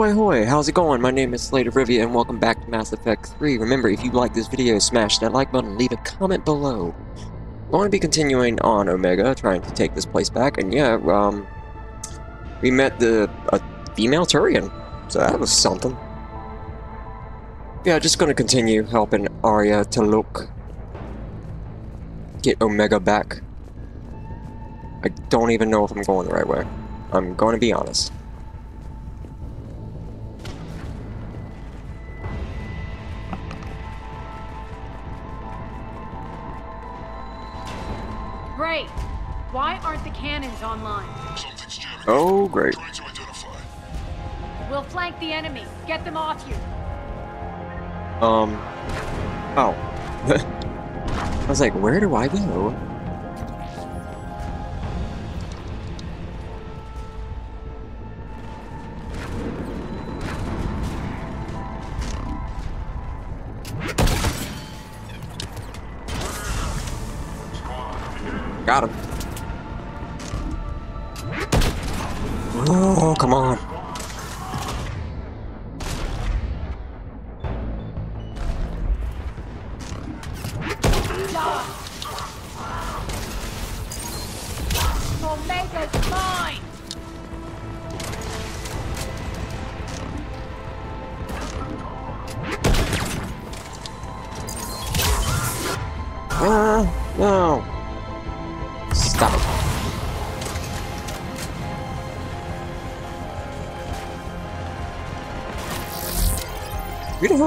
Ahoy hoy, how's it going? My name is Slade of Rivia and welcome back to Mass Effect 3. Remember, if you like this video, smash that like button, leave a comment below. I want to be continuing on Omega, trying to take this place back, and yeah, um, we met the a female Turian, so that was something. Yeah, just gonna continue helping Aria to look get Omega back. I don't even know if I'm going the right way. I'm going to be honest. Great. Why aren't the cannons online? Something's jamming. Oh, great. Trying to identify. We'll flank the enemy. Get them off you. Um. Oh. I was like, where do I go? Got him. Oh, come on.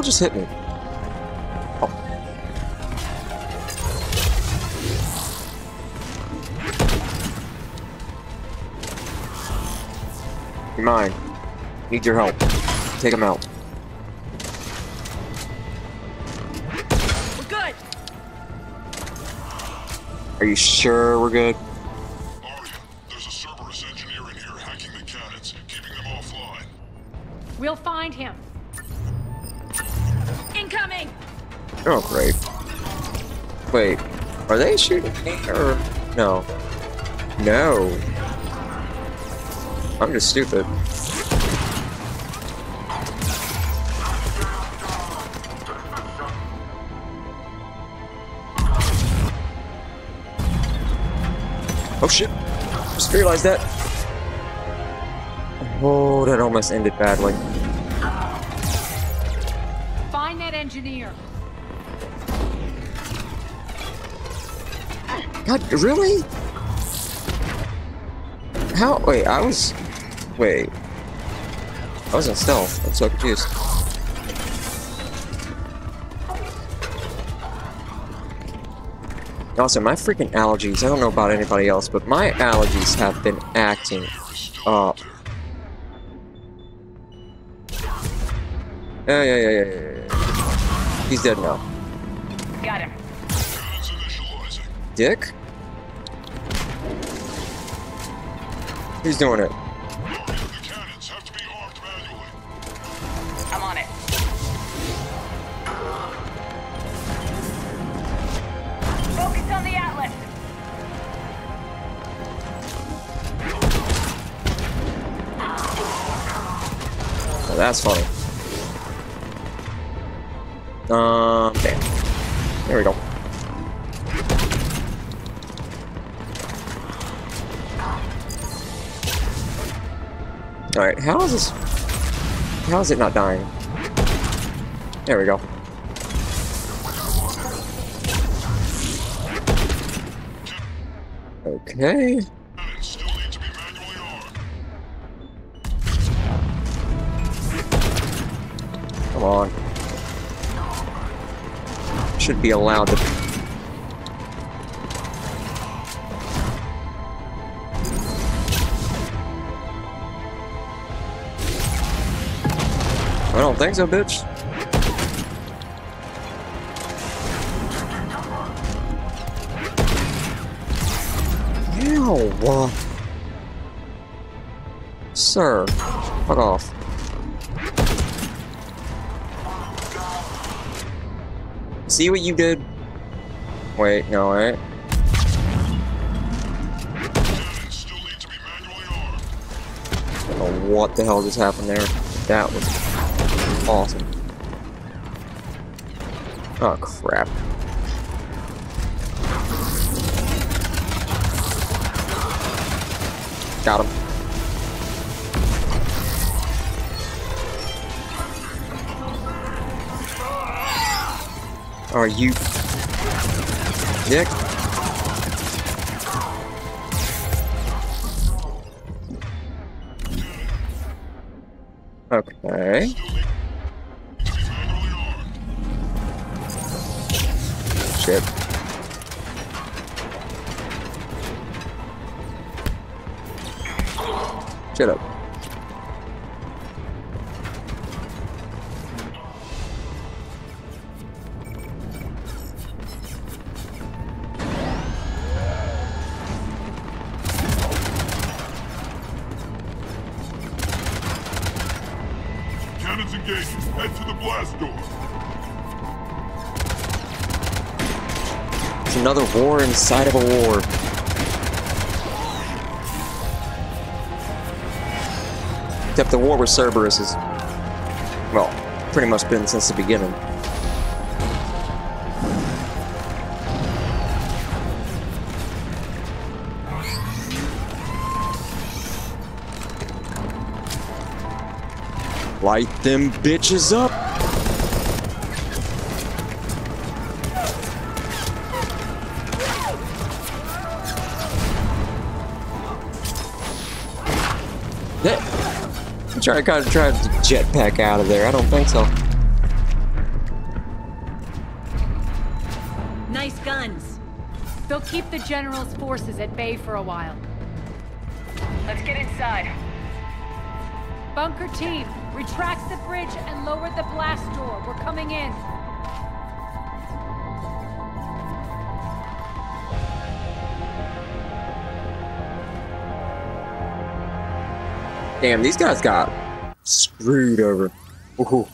Hell just hit me? Oh. You're mine. Need your help. Take him out. We're good! Are you sure we're good? Are they shooting me or no? No. I'm just stupid. Oh shit! Just realized that. Oh, that almost ended badly. Find that engineer. God, really? How? Wait, I was. Wait. I was in stealth. I'm so confused. Also, my freaking allergies, I don't know about anybody else, but my allergies have been acting up. Yeah, yeah, yeah, yeah, yeah, yeah. He's dead now. Got him. Dick? He's doing it. Aria, the cannons have to be armed manually. I'm on it. Focus on the Atlas. That's funny. Is it not dying? There we go. Okay. Come on. Should be allowed to. Don't so, bitch. Ew. Sir, fuck off. See what you did? Wait, no, right? What the hell just happened there. That was awesome. Oh crap. Got him. Are you dick? Inside of a war. Except the war with Cerberus is, well, pretty much been since the beginning. Light them bitches up! I'm trying to kind of try to jetpack out of there. I don't think so. Nice guns. They'll keep the General's forces at bay for a while. Let's get inside. Bunker team, retract the bridge and lower the blast door. We're coming in. Damn, these guys got screwed over. Ooh.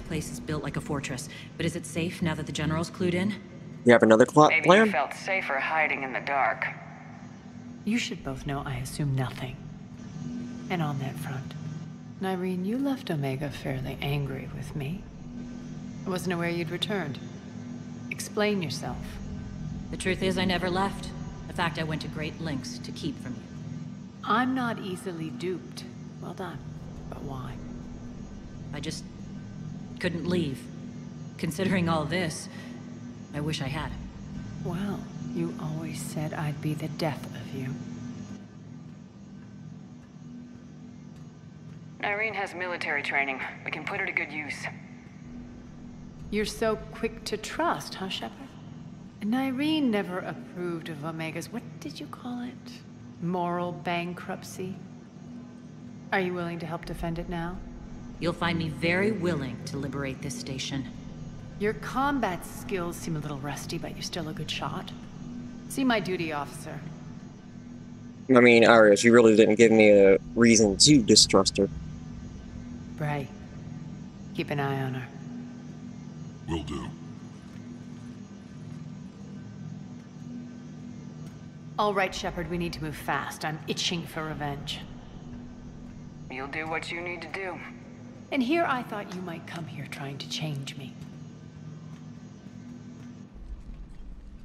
This place is built like a fortress, but is it safe now that the General's clued in? You have another plot Maybe plan? you felt safer hiding in the dark. You should both know I assume nothing. And on that front, Nyreen, you left Omega fairly angry with me. I wasn't aware you'd returned. Explain yourself. The truth is, I never left. In fact, I went to great lengths to keep from you. I'm not easily duped. Well done. But why? I just couldn't leave. Considering all this, I wish I had. Well, you always said I'd be the death of you. Nyreen has military training. We can put her to good use. You're so quick to trust, huh, Shepard? And Nyreen never approved of Omega's, what did you call it? Moral bankruptcy? Are you willing to help defend it now? You'll find me very willing to liberate this station. Your combat skills seem a little rusty, but you're still a good shot. See my duty officer. I mean, Aria, she really didn't give me a reason to distrust her. Bray, keep an eye on her. Will do. All right, Shepard, we need to move fast. I'm itching for revenge. You'll do what you need to do. And here I thought you might come here trying to change me.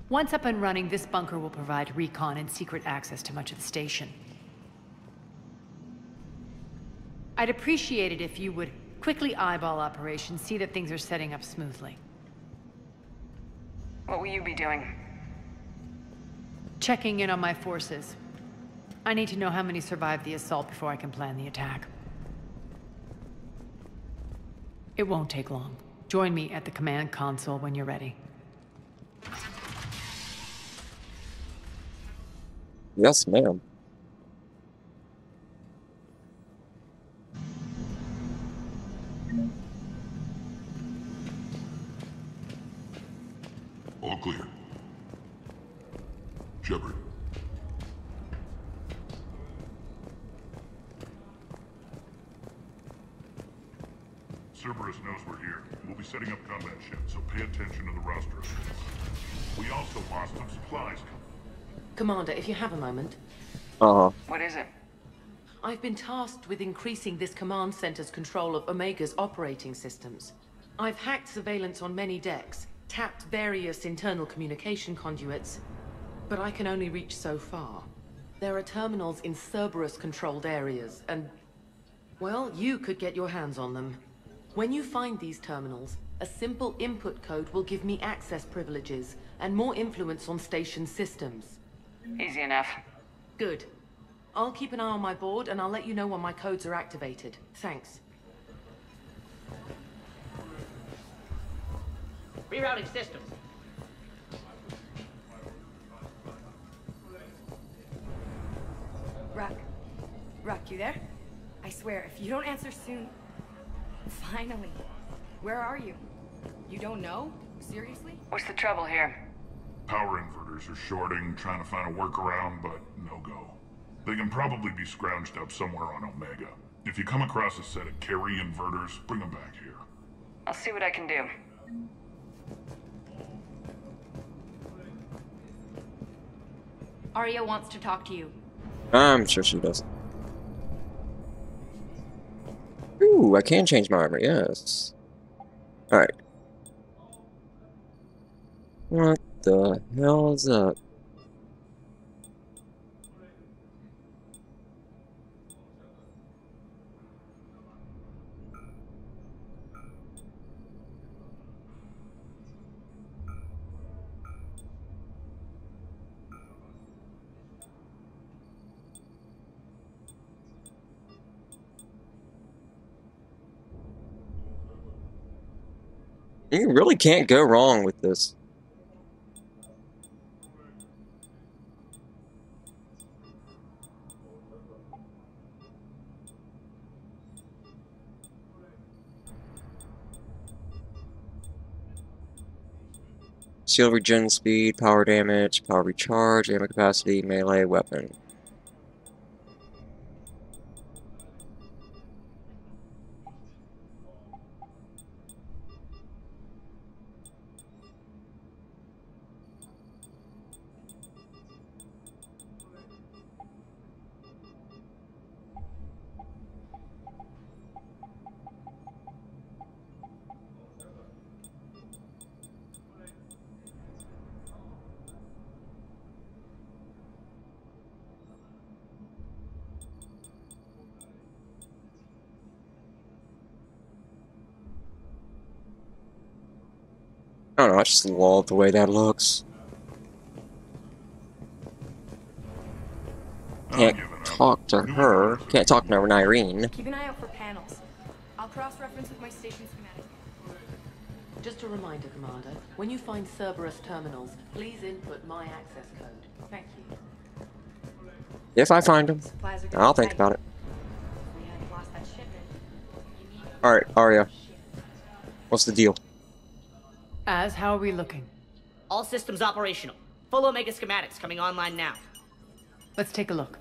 Once up and running, this bunker will provide recon and secret access to much of the station. I'd appreciate it if you would quickly eyeball operations, see that things are setting up smoothly. What will you be doing? Checking in on my forces. I need to know how many survived the assault before I can plan the attack. It won't take long. Join me at the command console when you're ready. Yes, ma'am. All clear. Shepard, Cerberus knows we're here. We'll be setting up combat ships, so pay attention to the roster. We also lost some supplies. Commander, if you have a moment, Uh-huh. What is it? I've been tasked with increasing this command center's control of Omega's operating systems. I've hacked surveillance on many decks, tapped various internal communication conduits, but I can only reach so far. There are terminals in Cerberus-controlled areas, and... Well, you could get your hands on them. When you find these terminals, a simple input code will give me access privileges and more influence on station systems. Easy enough. Good. I'll keep an eye on my board, and I'll let you know when my codes are activated. Thanks. Rerouting systems. Ruck. Ruck, you there? I swear, if you don't answer soon... Finally. Where are you? You don't know? Seriously? What's the trouble here? Power inverters are shorting, trying to find a workaround, but no go. They can probably be scrounged up somewhere on Omega. If you come across a set of carry inverters, bring them back here. I'll see what I can do. Aria wants to talk to you. I'm sure she does. Ooh, I can change my armor, yes. Alright. What the hell is up? You really can't go wrong with this. Shield regen speed, power damage, power recharge, ammo capacity, melee weapon. I don't know, I just love the way that looks. Can't talk to her. Can't talk to Nyreen. Keep an eye out for panels. I'll cross-reference with my station schematic. Just a reminder, Commander, when you find Cerberus terminals, please input my access code. Thank you. If I find them, I'll think about it. We hadn't lost that shipment. You need Alright, Aria. What's the deal? As, how are we looking? All systems operational. Full Omega schematics coming online now. Let's take a look.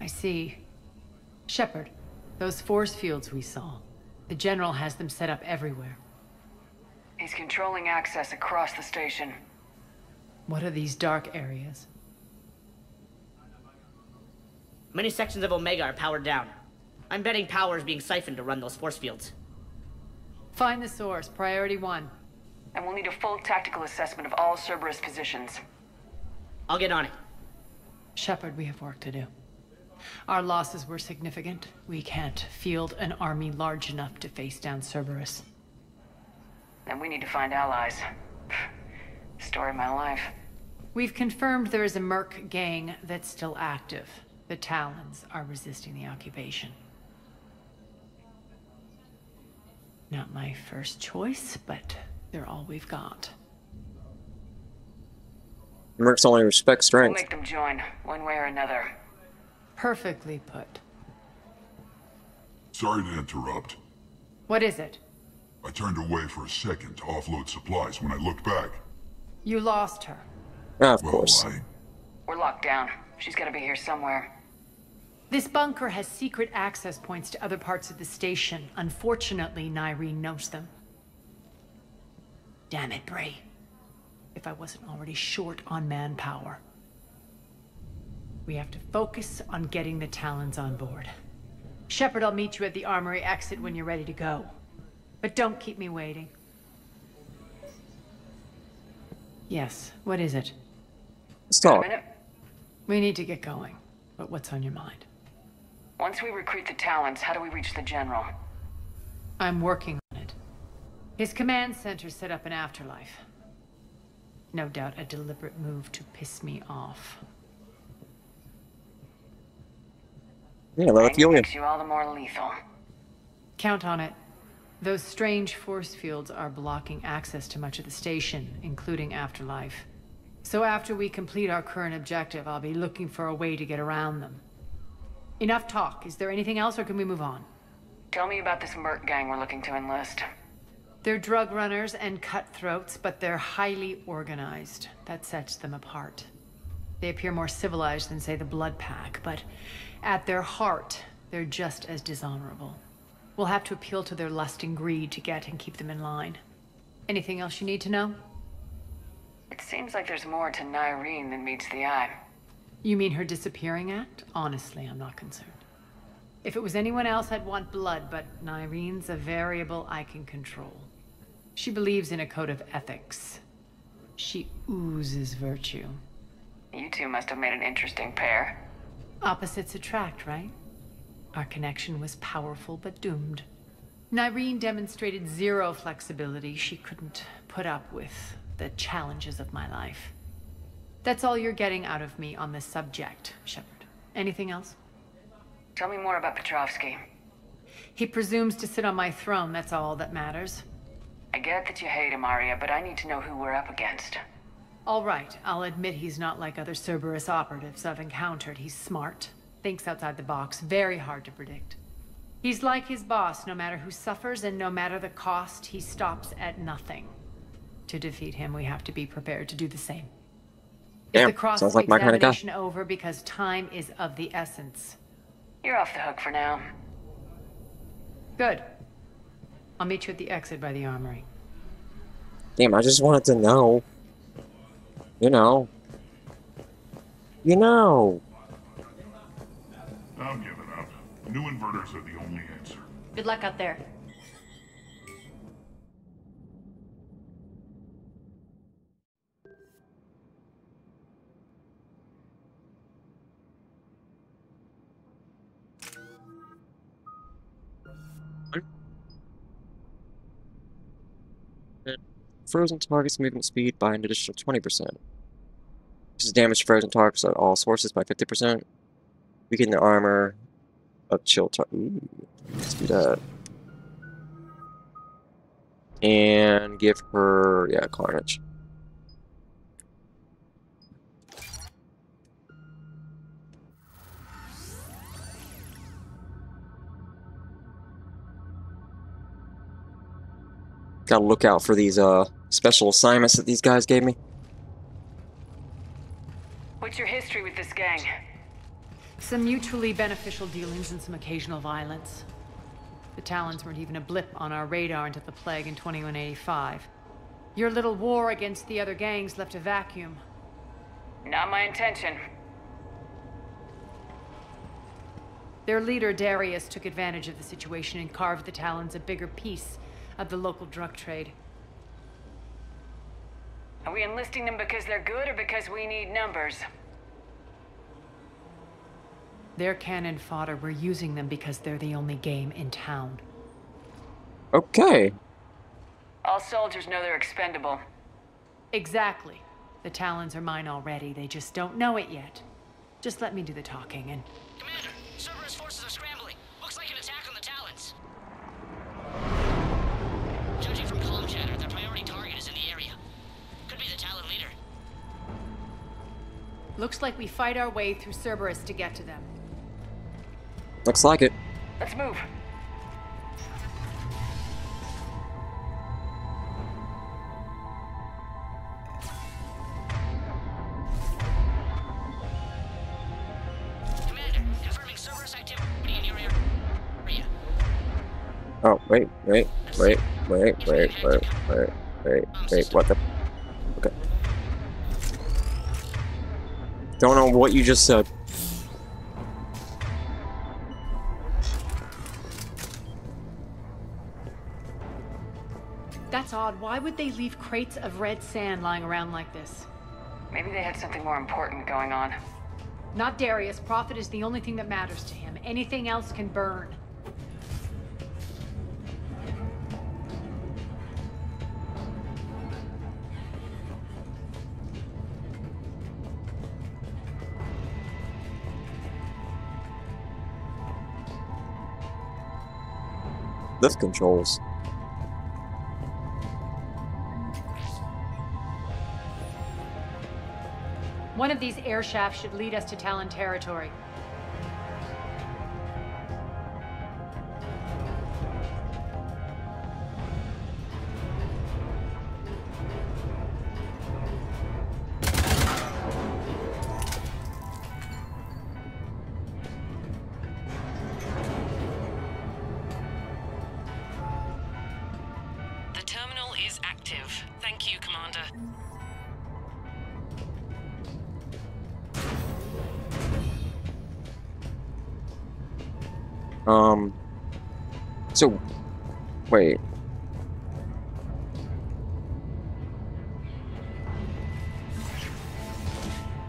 I see. Shepard, those force fields we saw. The General has them set up everywhere. He's controlling access across the station. What are these dark areas? Many sections of Omega are powered down. I'm betting power is being siphoned to run those force fields. Find the source, priority one. And we'll need a full tactical assessment of all Cerberus positions. I'll get on it. Shepard, we have work to do. Our losses were significant. We can't field an army large enough to face down Cerberus. And we need to find allies. Story of my life. We've confirmed there is a Merc gang that's still active. The Talons are resisting the occupation. Not my first choice, but they're all we've got. Mercs only respect We'll strength. make them join, one way or another. Perfectly put. Sorry to interrupt. What is it? I turned away for a second to offload supplies when I looked back. You lost her. Ah, of Well, course. I... We're locked down. She's gotta be here somewhere. This bunker has secret access points to other parts of the station. Unfortunately, Nyreen knows them. Damn it, Bray. If I wasn't already short on manpower. We have to focus on getting the Talons on board. Shepard, I'll meet you at the armory exit when you're ready to go. But don't keep me waiting. Yes, what is it? Minute? We need to get going. But what's on your mind? Once we recruit the Talons, how do we reach the General? I'm working on it. His command center set up an afterlife. No doubt a deliberate move to piss me off. Yeah, let it you. makes you all the more lethal. Count on it. Those strange force fields are blocking access to much of the station, including Afterlife. So after we complete our current objective, I'll be looking for a way to get around them. Enough talk. Is there anything else, or can we move on? Tell me about this Merc gang we're looking to enlist. They're drug runners and cutthroats, but they're highly organized. That sets them apart. They appear more civilized than, say, the Blood Pack, but at their heart, they're just as dishonorable. We'll have to appeal to their lust and greed to get and keep them in line. Anything else you need to know? It seems like there's more to Nyreen than meets the eye. You mean her disappearing act? Honestly, I'm not concerned. If it was anyone else, I'd want blood, but Nyreen's a variable I can control. She believes in a code of ethics. She oozes virtue. You two must have made an interesting pair. Opposites attract, right? Our connection was powerful but doomed. Nyreen demonstrated zero flexibility. She couldn't put up with the challenges of my life. That's all you're getting out of me on this subject, Shepard. Anything else? Tell me more about Petrovsky. He presumes to sit on my throne, that's all that matters. I get that you hate him, Aria, but I need to know who we're up against. All right, I'll admit he's not like other Cerberus operatives I've encountered. He's smart, thinks outside the box, very hard to predict. He's like his boss, no matter who suffers and no matter the cost, he stops at nothing. To defeat him, we have to be prepared to do the same. Is Damn, the cross sounds like my kind of guy. over because time is of the essence. You're off the hook for now. Good. I'll meet you at the exit by the armory. Damn, I just wanted to know. You know. You know. I'm giving up. New inverters are the only answer. Good luck out there. Frozen targets movement speed by an additional 20%. This is damage to frozen targets at all sources by 50%. Weaken the armor of chill tar- Ooh, let's do that. And give her, yeah, Carnage. Gotta look out for these, uh, special assignments that these guys gave me. What's your history with this gang? Some mutually beneficial dealings and some occasional violence. The Talons weren't even a blip on our radar until the plague in 2185. Your little war against the other gangs left a vacuum. Not my intention. Their leader, Darius, took advantage of the situation and carved the Talons a bigger piece of the local drug trade. Are we enlisting them because they're good or because we need numbers? They're cannon fodder, we're using them because they're the only game in town. Okay. All soldiers know they're expendable. Exactly. The Talons are mine already, they just don't know it yet. Just let me do the talking and Commander, Cerberus forces Looks like we fight our way through Cerberus to get to them. Looks like it. Let's move. Oh, wait, wait, wait, wait, wait, wait, wait, wait, wait, what the... Don't know what you just said. That's odd. Why would they leave crates of red sand lying around like this? Maybe they had something more important going on. Not Darius. Profit is the only thing that matters to him. Anything else can burn. Lift controls. One of these air shafts should lead us to Talon territory. Commander. Um. So, wait.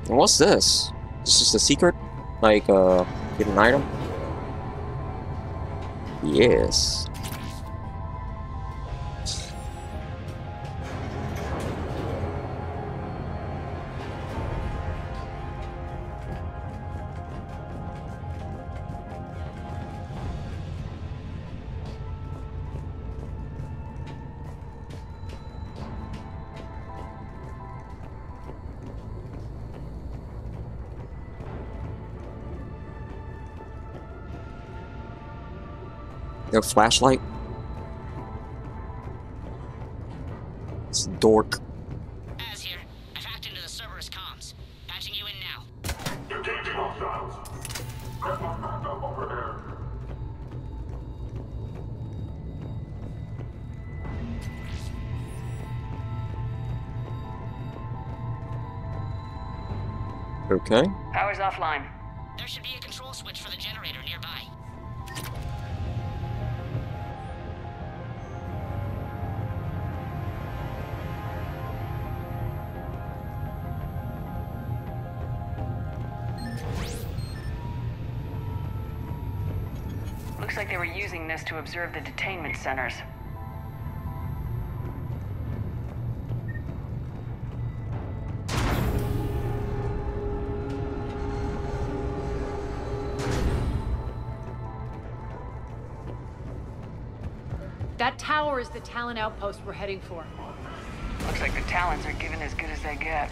And What's this? Is this a secret? Like, uh, get an item? Yes. Flashlight? It's dork. Observe the detainment centers. That tower is the Talon outpost we're heading for. Looks like the Talons are giving as good as they get.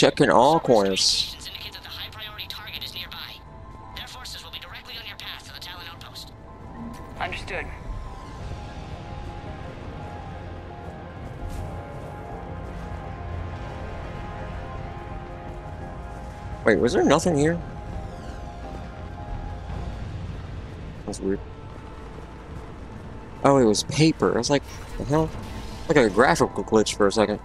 The all corners. Understood. Wait, was there nothing here? That's weird. Oh, it was paper. I was like, what the hell? Like a graphical glitch for a second.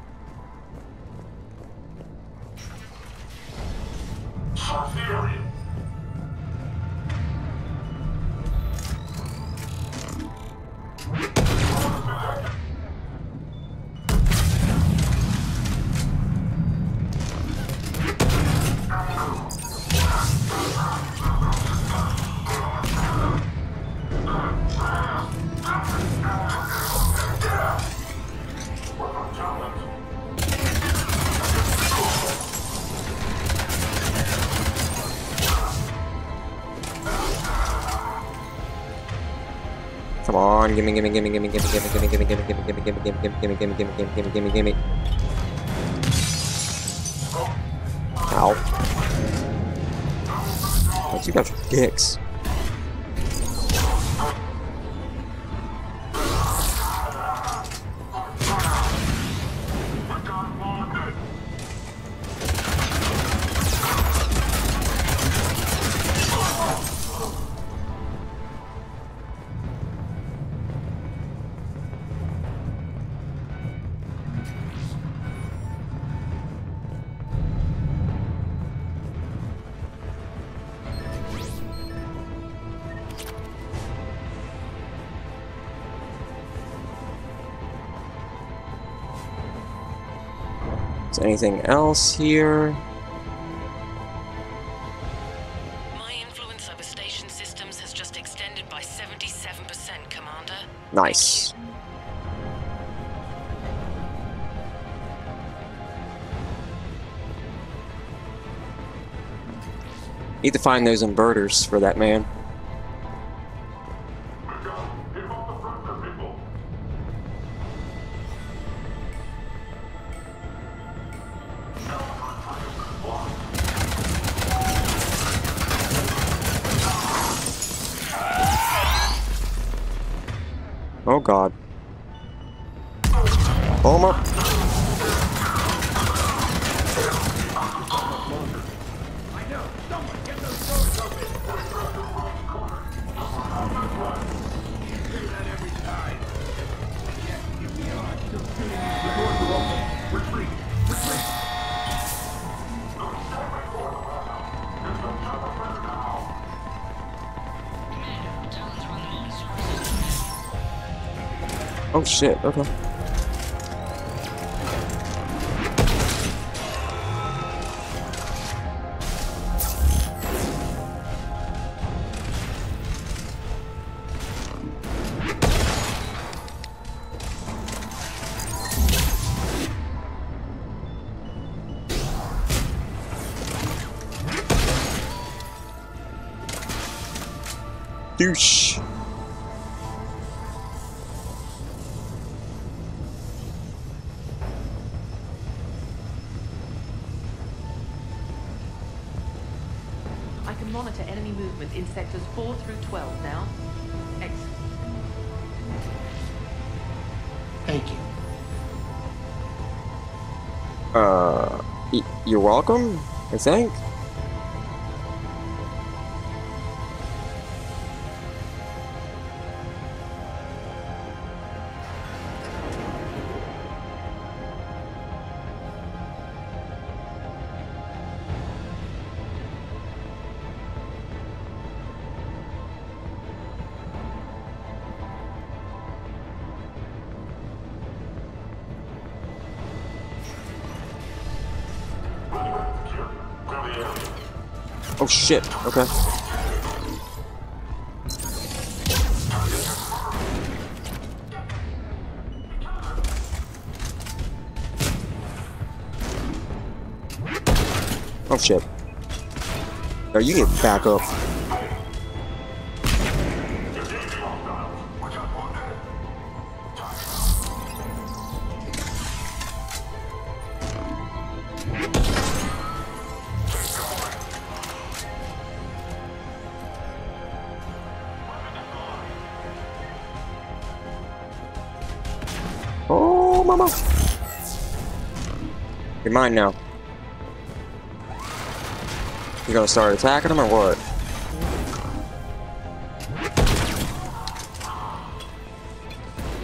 Gimme, gimme, gimme, gimme, gimme, gimme, gimme, gimme, gimme, gimme, gimme, gimme, gimme, gimme, gimme, gimme, gimme. Ow. What you got for dicks? Anything else here? My influence over station systems has just extended by 77%, Commander. Nice. Need to find those inverters for that man. Shit, okay. Douche. In sectors 4 through 12 now. Excellent. Thank you. Uh, y- you're welcome, I think. Shit, okay. Oh shit. No, you need back up. Mine now. You gonna start attacking him or what?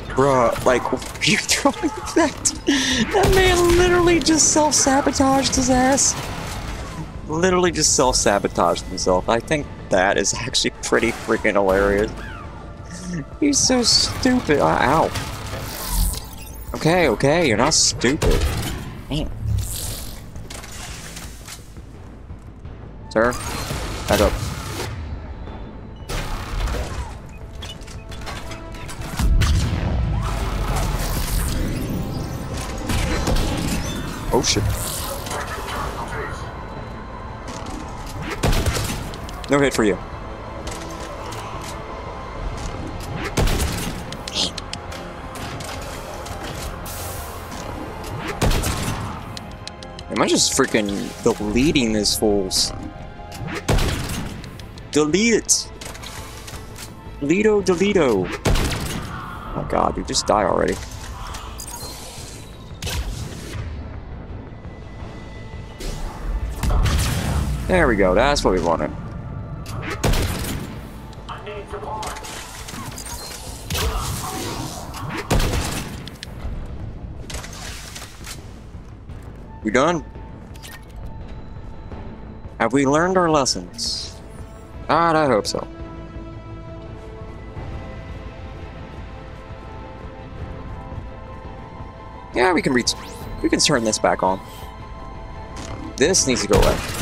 Bruh, like, you throwing that? That man literally just self-sabotaged his ass. Literally just self-sabotaged himself. I think that is actually pretty freaking hilarious. He's so stupid. Uh, ow. Okay, okay, you're not stupid. Sir, back up. Oh shit. No hit for you. Am I just freaking deleting this fools? Delete it! Delito, delito! Oh god, you just die already. There we go, that's what we wanted. We done? Have we learned our lessons? God, I hope so. Yeah, we can read. We can turn this back on. This needs to go away.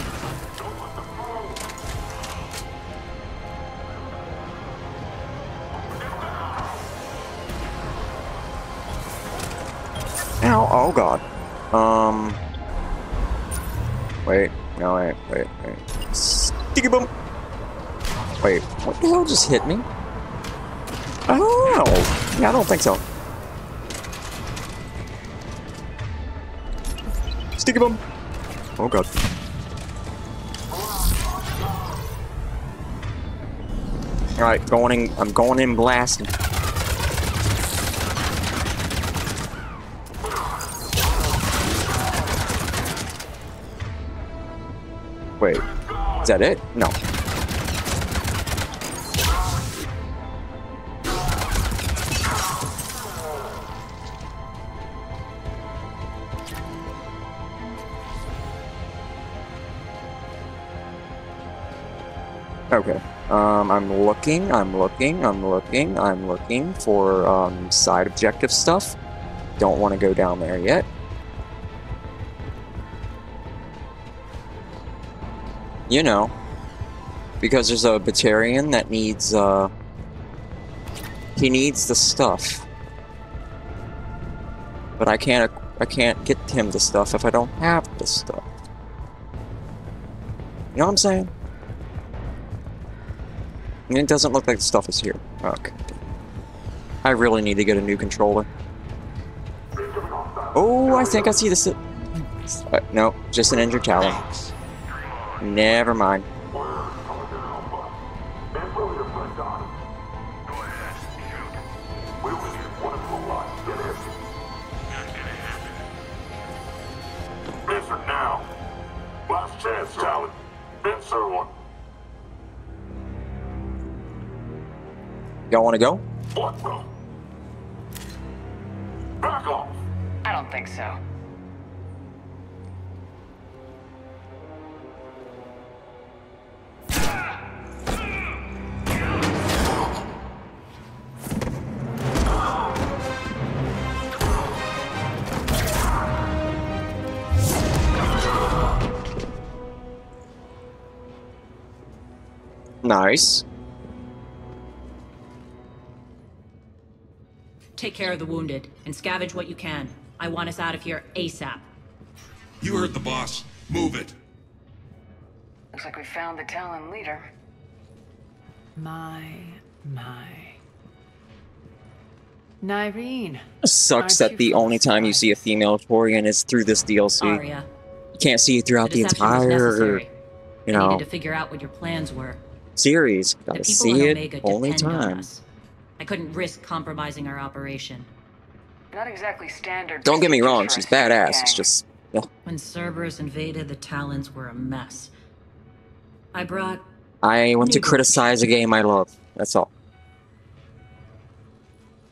Just hit me? Oh! Yeah, I don't think so. Sticky bomb! Oh god. Alright, going in, I'm going in blasting. Wait, is that it? No. I'm looking, I'm looking, I'm looking, I'm looking for um, side objective stuff. Don't want to go down there yet. You know, because there's a Batarian that needs, uh, he needs the stuff. But I can't, I can't get him the stuff if I don't have the stuff. You know what I'm saying? It doesn't look like the stuff is here. Okay. I really need to get a new controller. Oh, I think I see this. Uh, no, just an injured talon. Never mind. Want to go? Back off. I don't think so. Nice. Take care of the wounded and scavenge what you can. I want us out of here ASAP. You heard the boss. Move it. Looks like we found the Talon leader. My, my. Nyreen. Sucks Aren't that the only time you see a female Turian is through this DLC. Aria, You can't see it throughout the, deception was entire, you I know, needed to figure out what your plans were. series. Gotta see it only depend time. us. I couldn't risk compromising our operation. Not exactly standard. Don't get me wrong, she's badass. gang. It's just, yeah. When Cerberus invaded, the Talons were a mess. I brought I want to criticize a game I love. That's all.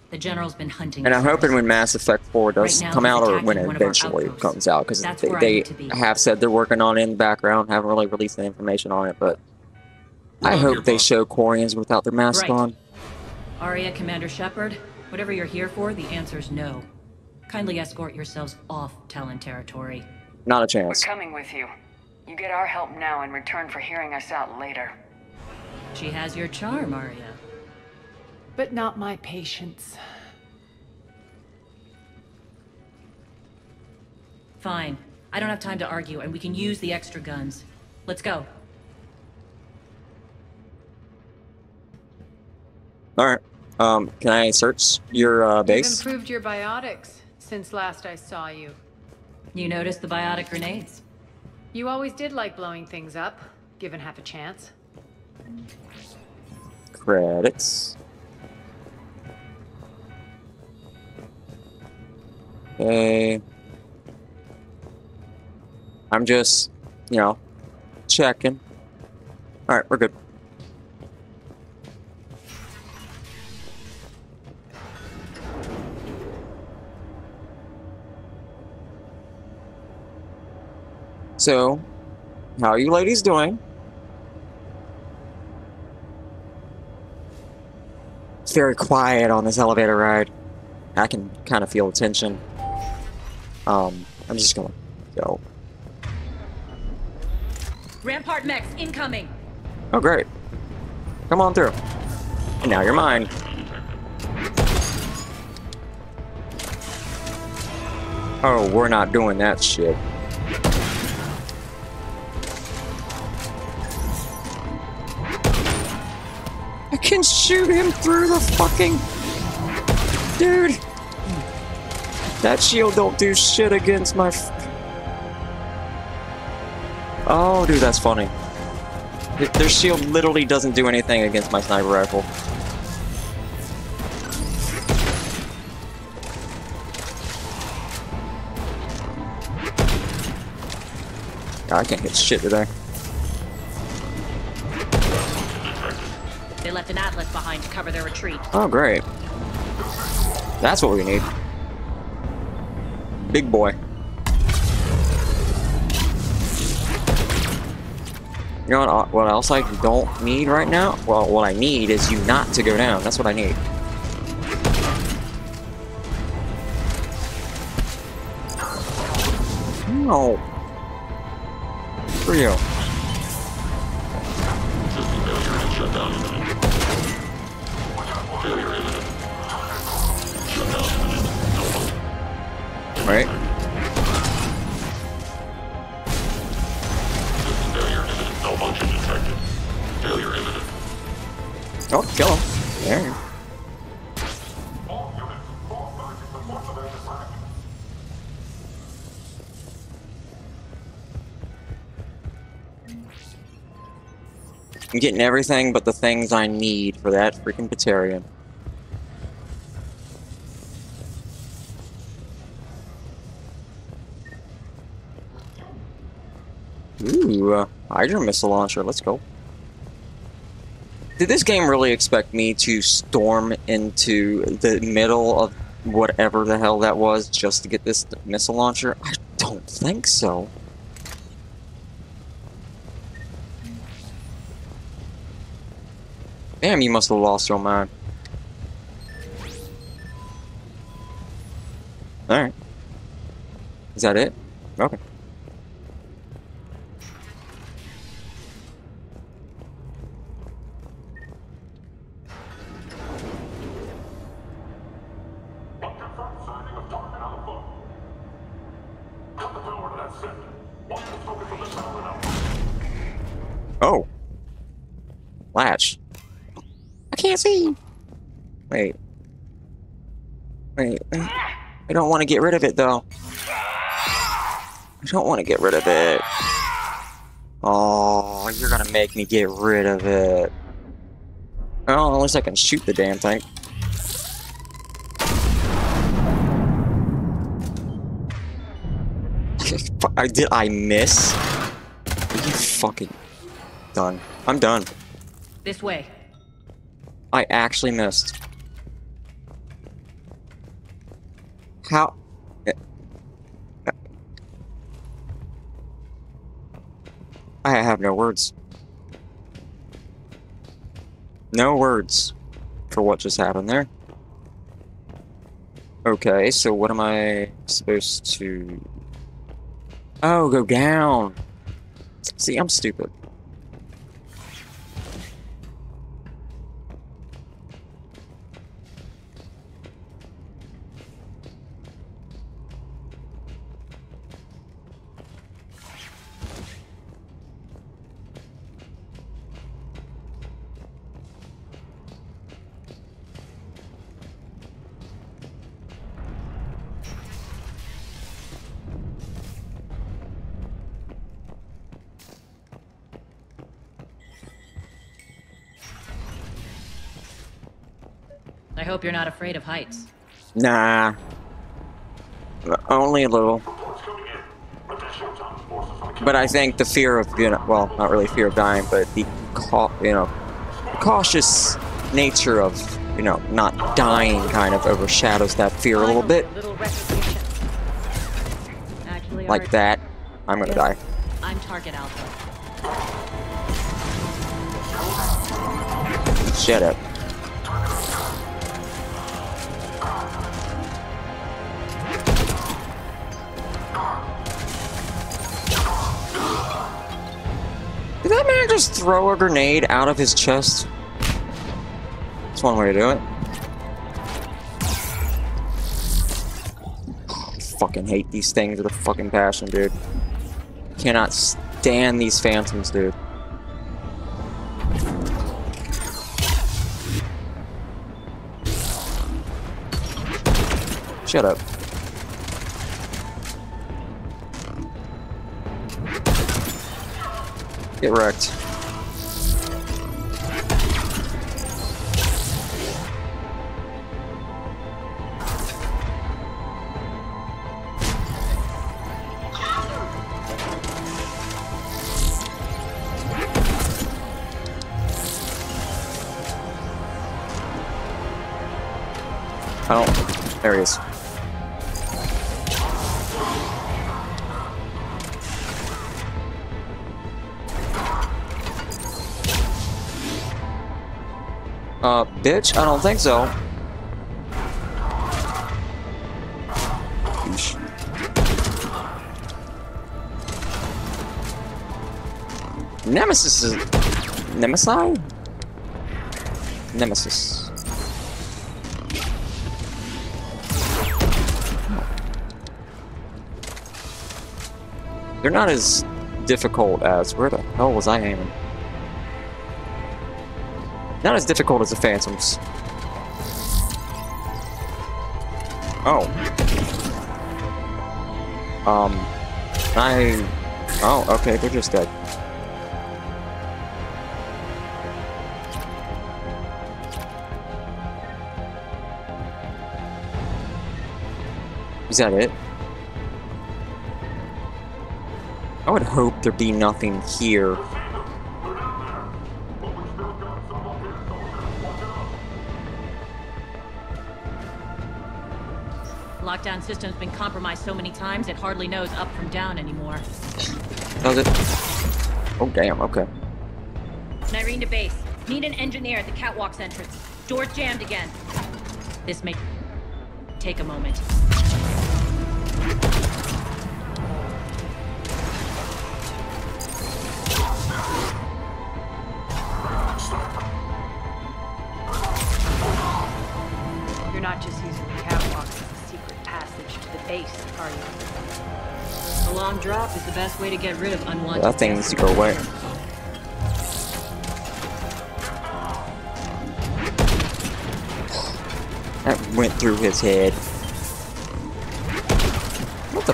the general's been hunting. And I'm hoping when Mass Effect 4 does Right now, come out, or when it one of our eventually comes out, because they, they need to be. have said they're working on it in the background, haven't really released any information on it, but I hope they boss. show Quarians without their mask Right. on. Aria, Commander Shepard, whatever you're here for, the answer's no. Kindly escort yourselves off Talon territory. Not a chance. We're coming with you. You get our help now in return for hearing us out later. She has your charm, Aria. But not my patience. Fine. I don't have time to argue, and we can use the extra guns. Let's go. Alright. Um, can I search your uh, You've base? improved your biotics since last I saw you. You noticed the biotic grenades? You always did like blowing things up, given half a chance. Credits. Okay. I'm just, you know, checking. Alright, we're good. So, how are you ladies doing? It's very quiet on this elevator ride. I can kind of feel the tension. Um, I'm just gonna go. Rampart mechs incoming. Oh, great. Come on through. And now you're mine. Oh, we're not doing that shit. Can shoot him through the fucking... Dude! That shield don't do shit against my... Oh, dude, that's funny. Their shield literally doesn't do anything against my sniper rifle. I can't hit shit today. Retreat. Oh, great. That's what we need. Big boy. You know what, what else I don't need right now? Well, what I need is you not to go down. That's what I need. No. For you. I'm getting everything but the things I need for that freaking Batarian. Ooh, uh, Hydra missile launcher. Let's go. Did this game really expect me to storm into the middle of whatever the hell that was just to get this missile launcher? I don't think so. Damn, you must have lost your mind. Alright. Is that it? Okay. Oh. Latch. I can't see. Wait. Wait. I don't want to get rid of it, though. I don't want to get rid of it. Oh, you're gonna make me get rid of it. Oh, at least I can shoot the damn thing. I did I miss? Are you fucking done? I'm done. This way. I actually missed. How? I have no words. No words for what just happened there. Okay, so what am I supposed to... Oh, go down. See, I'm stupid. Afraid of heights. Nah. Only a little. But I think the fear of, you know, well, not really fear of dying, but the, you know, cautious nature of, you know, not dying kind of overshadows that fear a little bit. Like that. I'm gonna die. I'm target alpha. Shut up. Just throw a grenade out of his chest? That's one way to do it. I fucking hate these things with a fucking passion, dude. Cannot stand these phantoms, dude. Shut up. Get wrecked. Bitch? I don't think so. Nemesis is... Nemesis? Nemesis. They're not as difficult as... Where the hell was I aiming? Not as difficult as the Phantoms. Oh. Um, I... Oh, okay, they're just dead. Is that it? I would hope there'd be nothing here. System's been compromised so many times it hardly knows up from down anymore. Does it? Oh, damn, okay. Nyreen to base. Need an engineer at the catwalk's entrance. Door's jammed again. This may take a moment. Way to get rid of unwanted. That thing needs to go away. That went through his head. What the?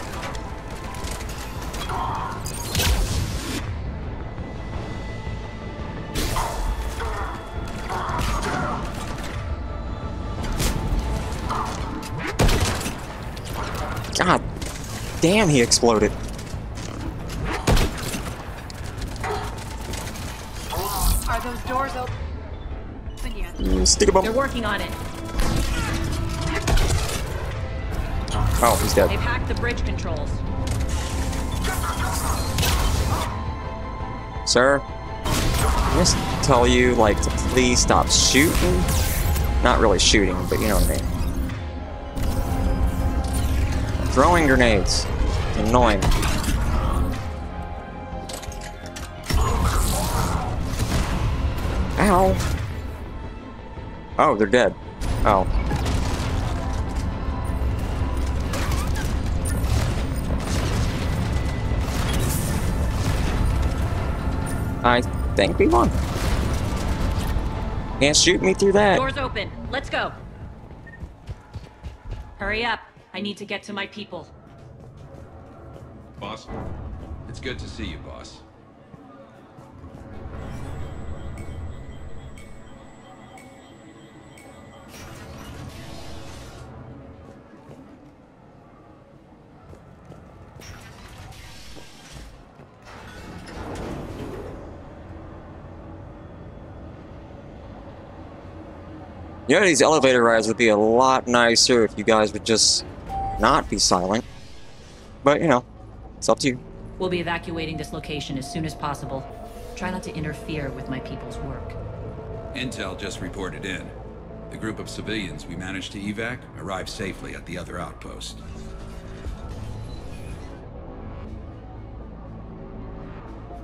God damn, he exploded. Stick. They're working on it. Oh, he's dead. They've hacked the bridge controls. Sir, I just tell you, like, to please stop shooting. Not really shooting, but you know what I mean. Throwing grenades. Annoying. Oh, they're dead. Oh. I think we won. Can't shoot me through that. Doors open. Let's go. Hurry up. I need to get to my people. Boss? It's good to see you, boss. Yeah, these elevator rides would be a lot nicer if you guys would just not be silent. But, you know, it's up to you. We'll be evacuating this location as soon as possible. Try not to interfere with my people's work. Intel just reported in. The group of civilians we managed to evac arrived safely at the other outpost.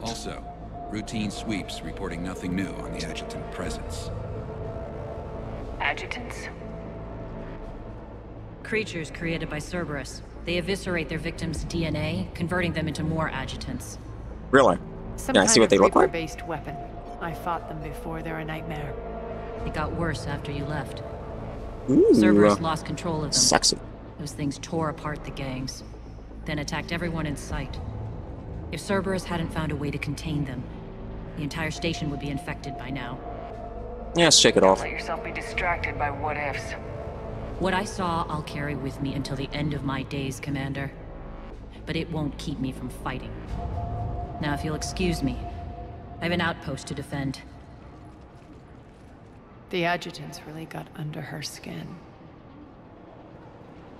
Also, Routine sweeps reporting nothing new on the adjutant presence. Adjutants? Creatures created by Cerberus. They eviscerate their victims' DNA, converting them into more adjutants. Really? Some Can I see what they look like? Reaper-based weapon. I fought them before. They're a nightmare. It got worse after you left. Ooh, Cerberus lost control of them. sexy. Those things tore apart the gangs, then attacked everyone in sight. If Cerberus hadn't found a way to contain them, the entire station would be infected by now. Yeah, let's shake it off. Let yourself be distracted by what ifs. What I saw, I'll carry with me until the end of my days, Commander. But it won't keep me from fighting. Now, if you'll excuse me, I have an outpost to defend. The adjutants really got under her skin.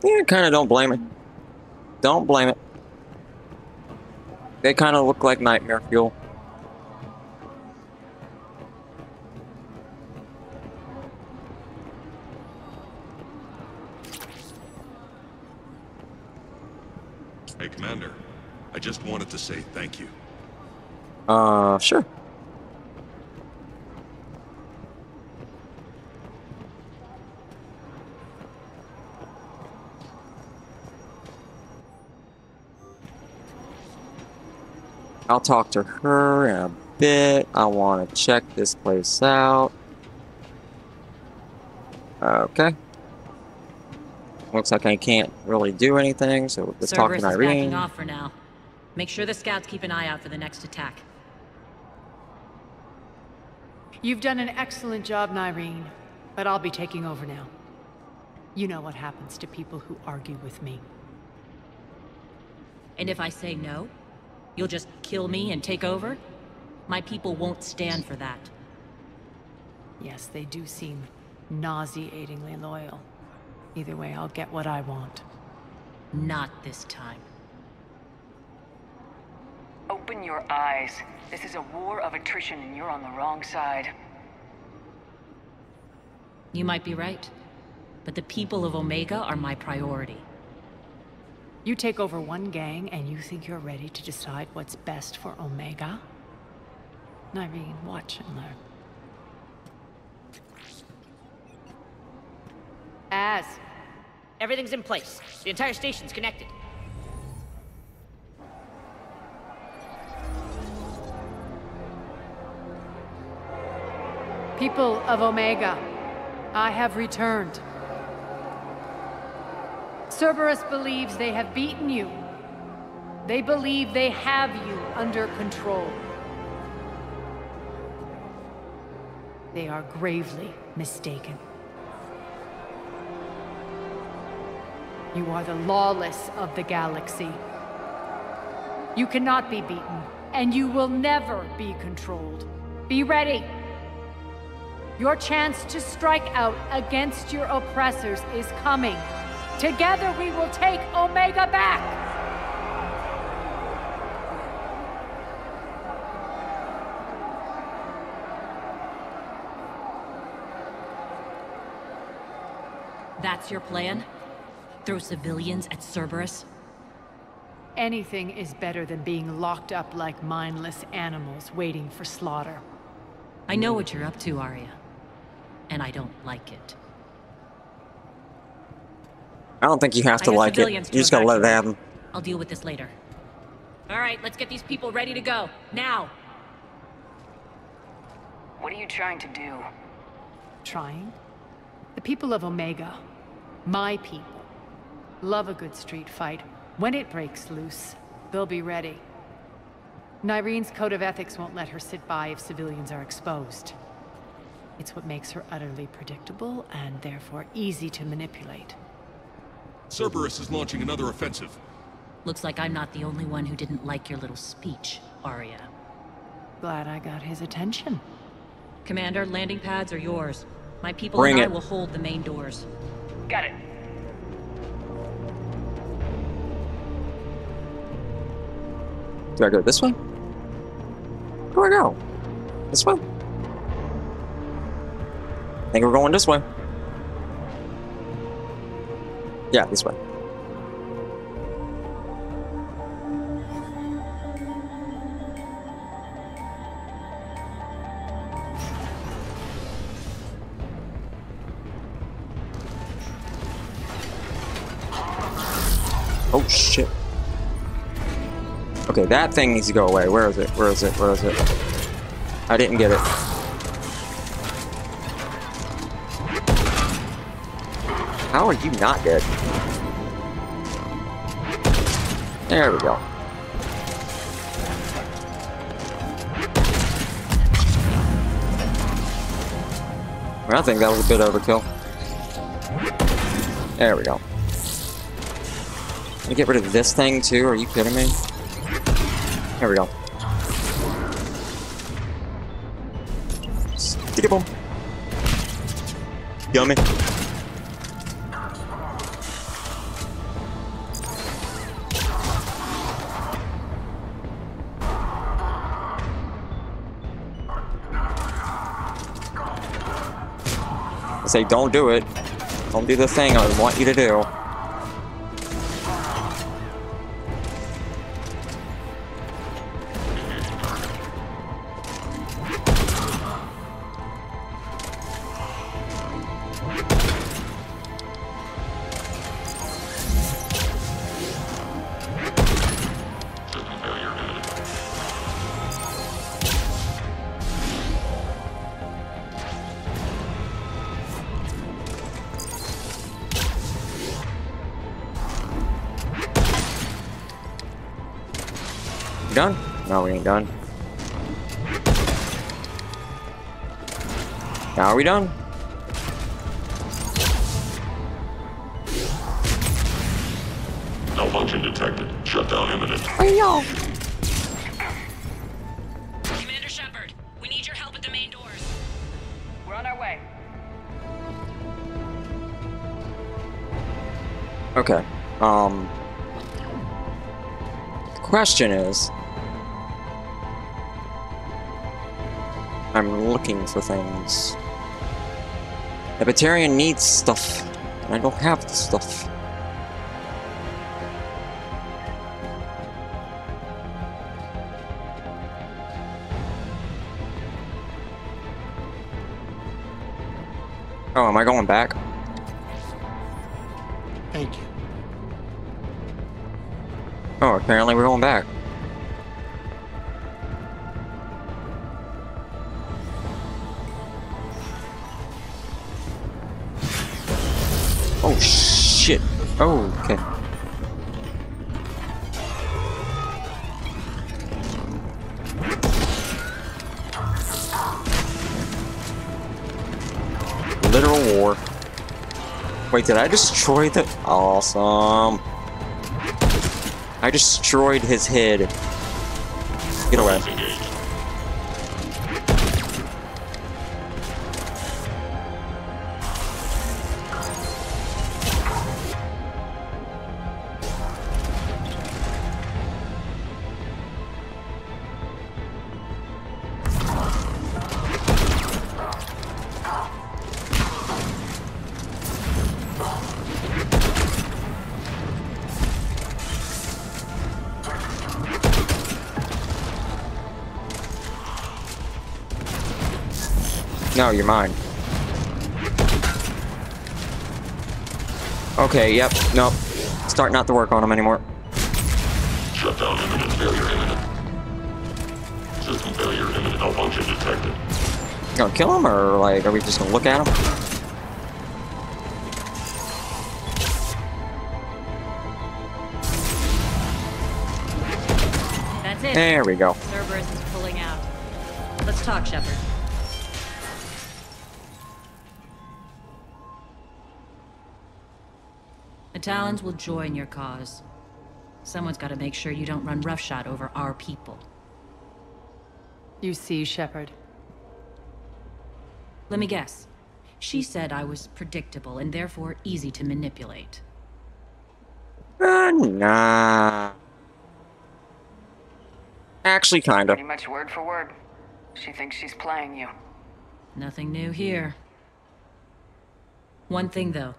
Yeah, kind of don't blame it. Don't blame it. They kind of look like nightmare fuel. Hey, Commander. I just wanted to say thank you. Uh, sure. I'll talk to her in a bit. I want to check this place out. Okay. Looks like I can't really do anything, so let's talk Cerberus to is backing off for now. Make sure the scouts keep an eye out for the next attack. You've done an excellent job, Nyreen, but I'll be taking over now. You know what happens to people who argue with me. And if I say no, you'll just kill me and take over? My people won't stand for that. Yes, they do seem nauseatingly loyal. Either way, I'll get what I want. Not this time. Open your eyes. This is a war of attrition and you're on the wrong side. You might be right. But the people of Omega are my priority. You take over one gang and you think you're ready to decide what's best for Omega? Nyreen, watch and learn. As. Everything's in place. The entire station's connected. People of Omega, I have returned. Cerberus believes they have beaten you. They believe they have you under control. They are gravely mistaken. You are the lawless of the galaxy. You cannot be beaten, and you will never be controlled. Be ready. Your chance to strike out against your oppressors is coming. Together we will take Omega back! That's your plan? Throw civilians at Cerberus? Anything is better than being locked up like mindless animals waiting for slaughter. I know what you're up to, Aria. And I don't like it. I don't think you have to have like it. You just gotta let it happen. I'll deal with this later. Alright, let's get these people ready to go. Now! What are you trying to do? Trying? The people of Omega, my people, love a good street fight. When it breaks loose, they'll be ready. Nyreen's code of ethics won't let her sit by if civilians are exposed. It's what makes her utterly predictable and therefore easy to manipulate. Cerberus is launching another offensive. Looks like I'm not the only one who didn't like your little speech, Aria. Glad I got his attention. Commander, landing pads are yours. My people Bring and I it. will hold the main doors. Got it. Do I go this way? Where do I go? This way? I think we're going this way. Yeah, this way. Oh shit. Okay, that thing needs to go away. Where is it? Where is it? Where is it? I didn't get it. Are you not dead? There we go. I think that was a bit overkill. There we go. Can get rid of this thing too? Are you kidding me? There we go. Stick it boom. Yummy. Say, don't do it. Don't do the thing I want you to do. Ain't done. Now are we done? Malfunction detected. Shutdown imminent. Hey, yo! Commander Shepard, we need your help at the main doors. We're on our way. Okay. Um. The question is. For things. The Batarian needs stuff, and I don't have the stuff. Oh, am I going back? Wait, did I destroy the... Awesome. I destroyed his head. No, you're. Okay, yep, nope. Start not to work on them anymore. Shutdown imminent. Failure imminent. System failure imminent. Malfunction detected. Gonna kill him, or like, are we just gonna look at him? That's it. There we go. Cerberus is pulling out. Let's talk, Shepard. The Talons will join your cause. Someone's got to make sure you don't run roughshod over our people. You see, Shepard. Let me guess. She said I was predictable and therefore easy to manipulate. Uh, nah. Actually, kinda. Pretty much word for word. She thinks she's playing you. Nothing new here. One thing, though.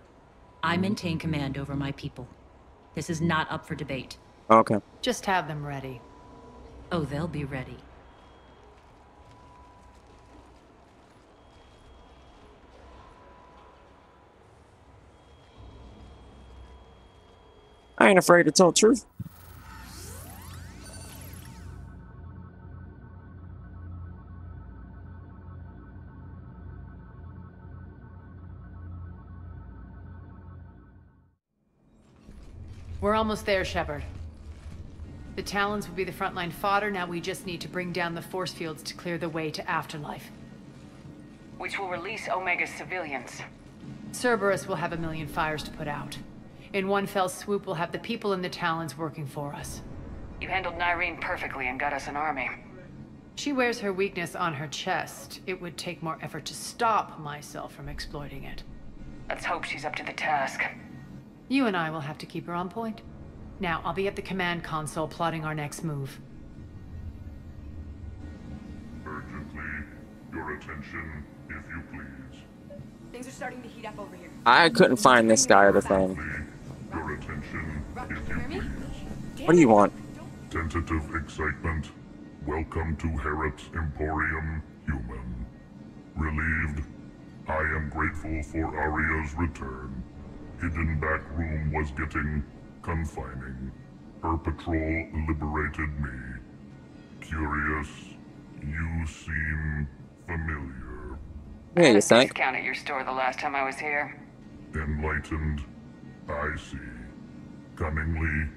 I maintain command over my people. This is not up for debate. Okay. Just have them ready. Oh, they'll be ready. I ain't afraid to tell the truth. Almost there, Shepard. The Talons will be the frontline fodder, now we just need to bring down the force fields to clear the way to Afterlife. Which will release Omega's civilians. Cerberus will have a million fires to put out. In one fell swoop, we'll have the people in the Talons working for us. You handled Nyreen perfectly and got us an army. She wears her weakness on her chest. It would take more effort to stop myself from exploiting it. Let's hope she's up to the task. You and I will have to keep her on point. Now, I'll be at the command console plotting our next move. Urgently, your attention, if you please. Things are starting to heat up over here. I couldn't find this guy or the thing. Your attention, if you please. What do you want? Tentative excitement. Welcome to Harrot's Emporium, human. Relieved. I am grateful for Aria's return. Hidden back room was getting confining. Her patrol liberated me. Curious. You seem familiar. Yeah, you think? Discount at your store the last time I was here. Enlightened. I see. Cunningly,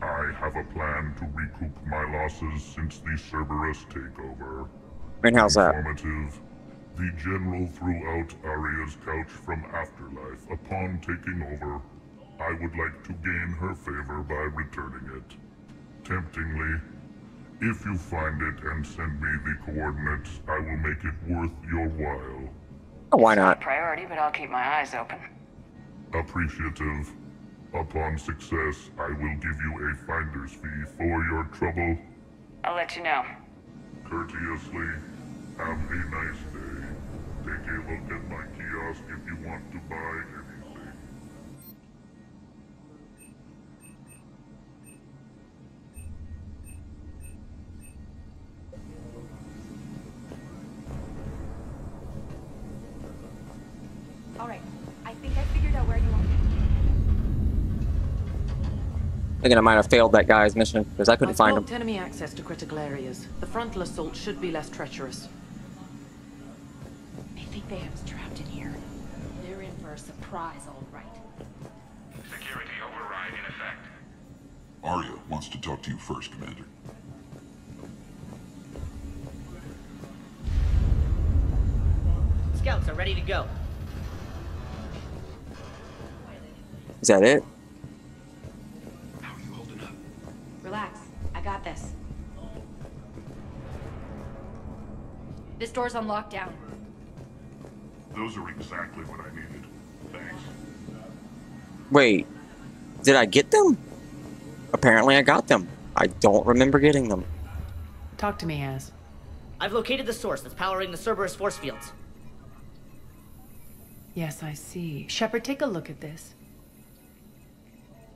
I have a plan to recoup my losses since the Cerberus takeover. And how's that? Informative. The General threw out Aria's couch from Afterlife upon taking over. I would like to gain her favor by returning it. Temptingly, if you find it and send me the coordinates, I will make it worth your while. Oh, why not? Priority, but I'll keep my eyes open. Appreciative. Upon success, I will give you a finder's fee for your trouble. I'll let you know. Courteously, have a nice day. Take a look at my kiosk if you want to buy All right, I think I figured out where you are. Thinking I might have failed that guy's mission because I couldn't I've find him. blocked enemy access to critical areas. The frontal assault should be less treacherous. I think they have us trapped in here. They're in for a surprise, all right. Security override in effect. Aria wants to talk to you first, Commander. Scouts are ready to go. Is that it? How are you holding up? Relax. I got this. This door's on lockdown. Those are exactly what I needed. Thanks. Wait, did I get them? Apparently I got them. I don't remember getting them. Talk to me, Az. I've located the source that's powering the Cerberus force fields. Yes, I see. Shepard, take a look at this.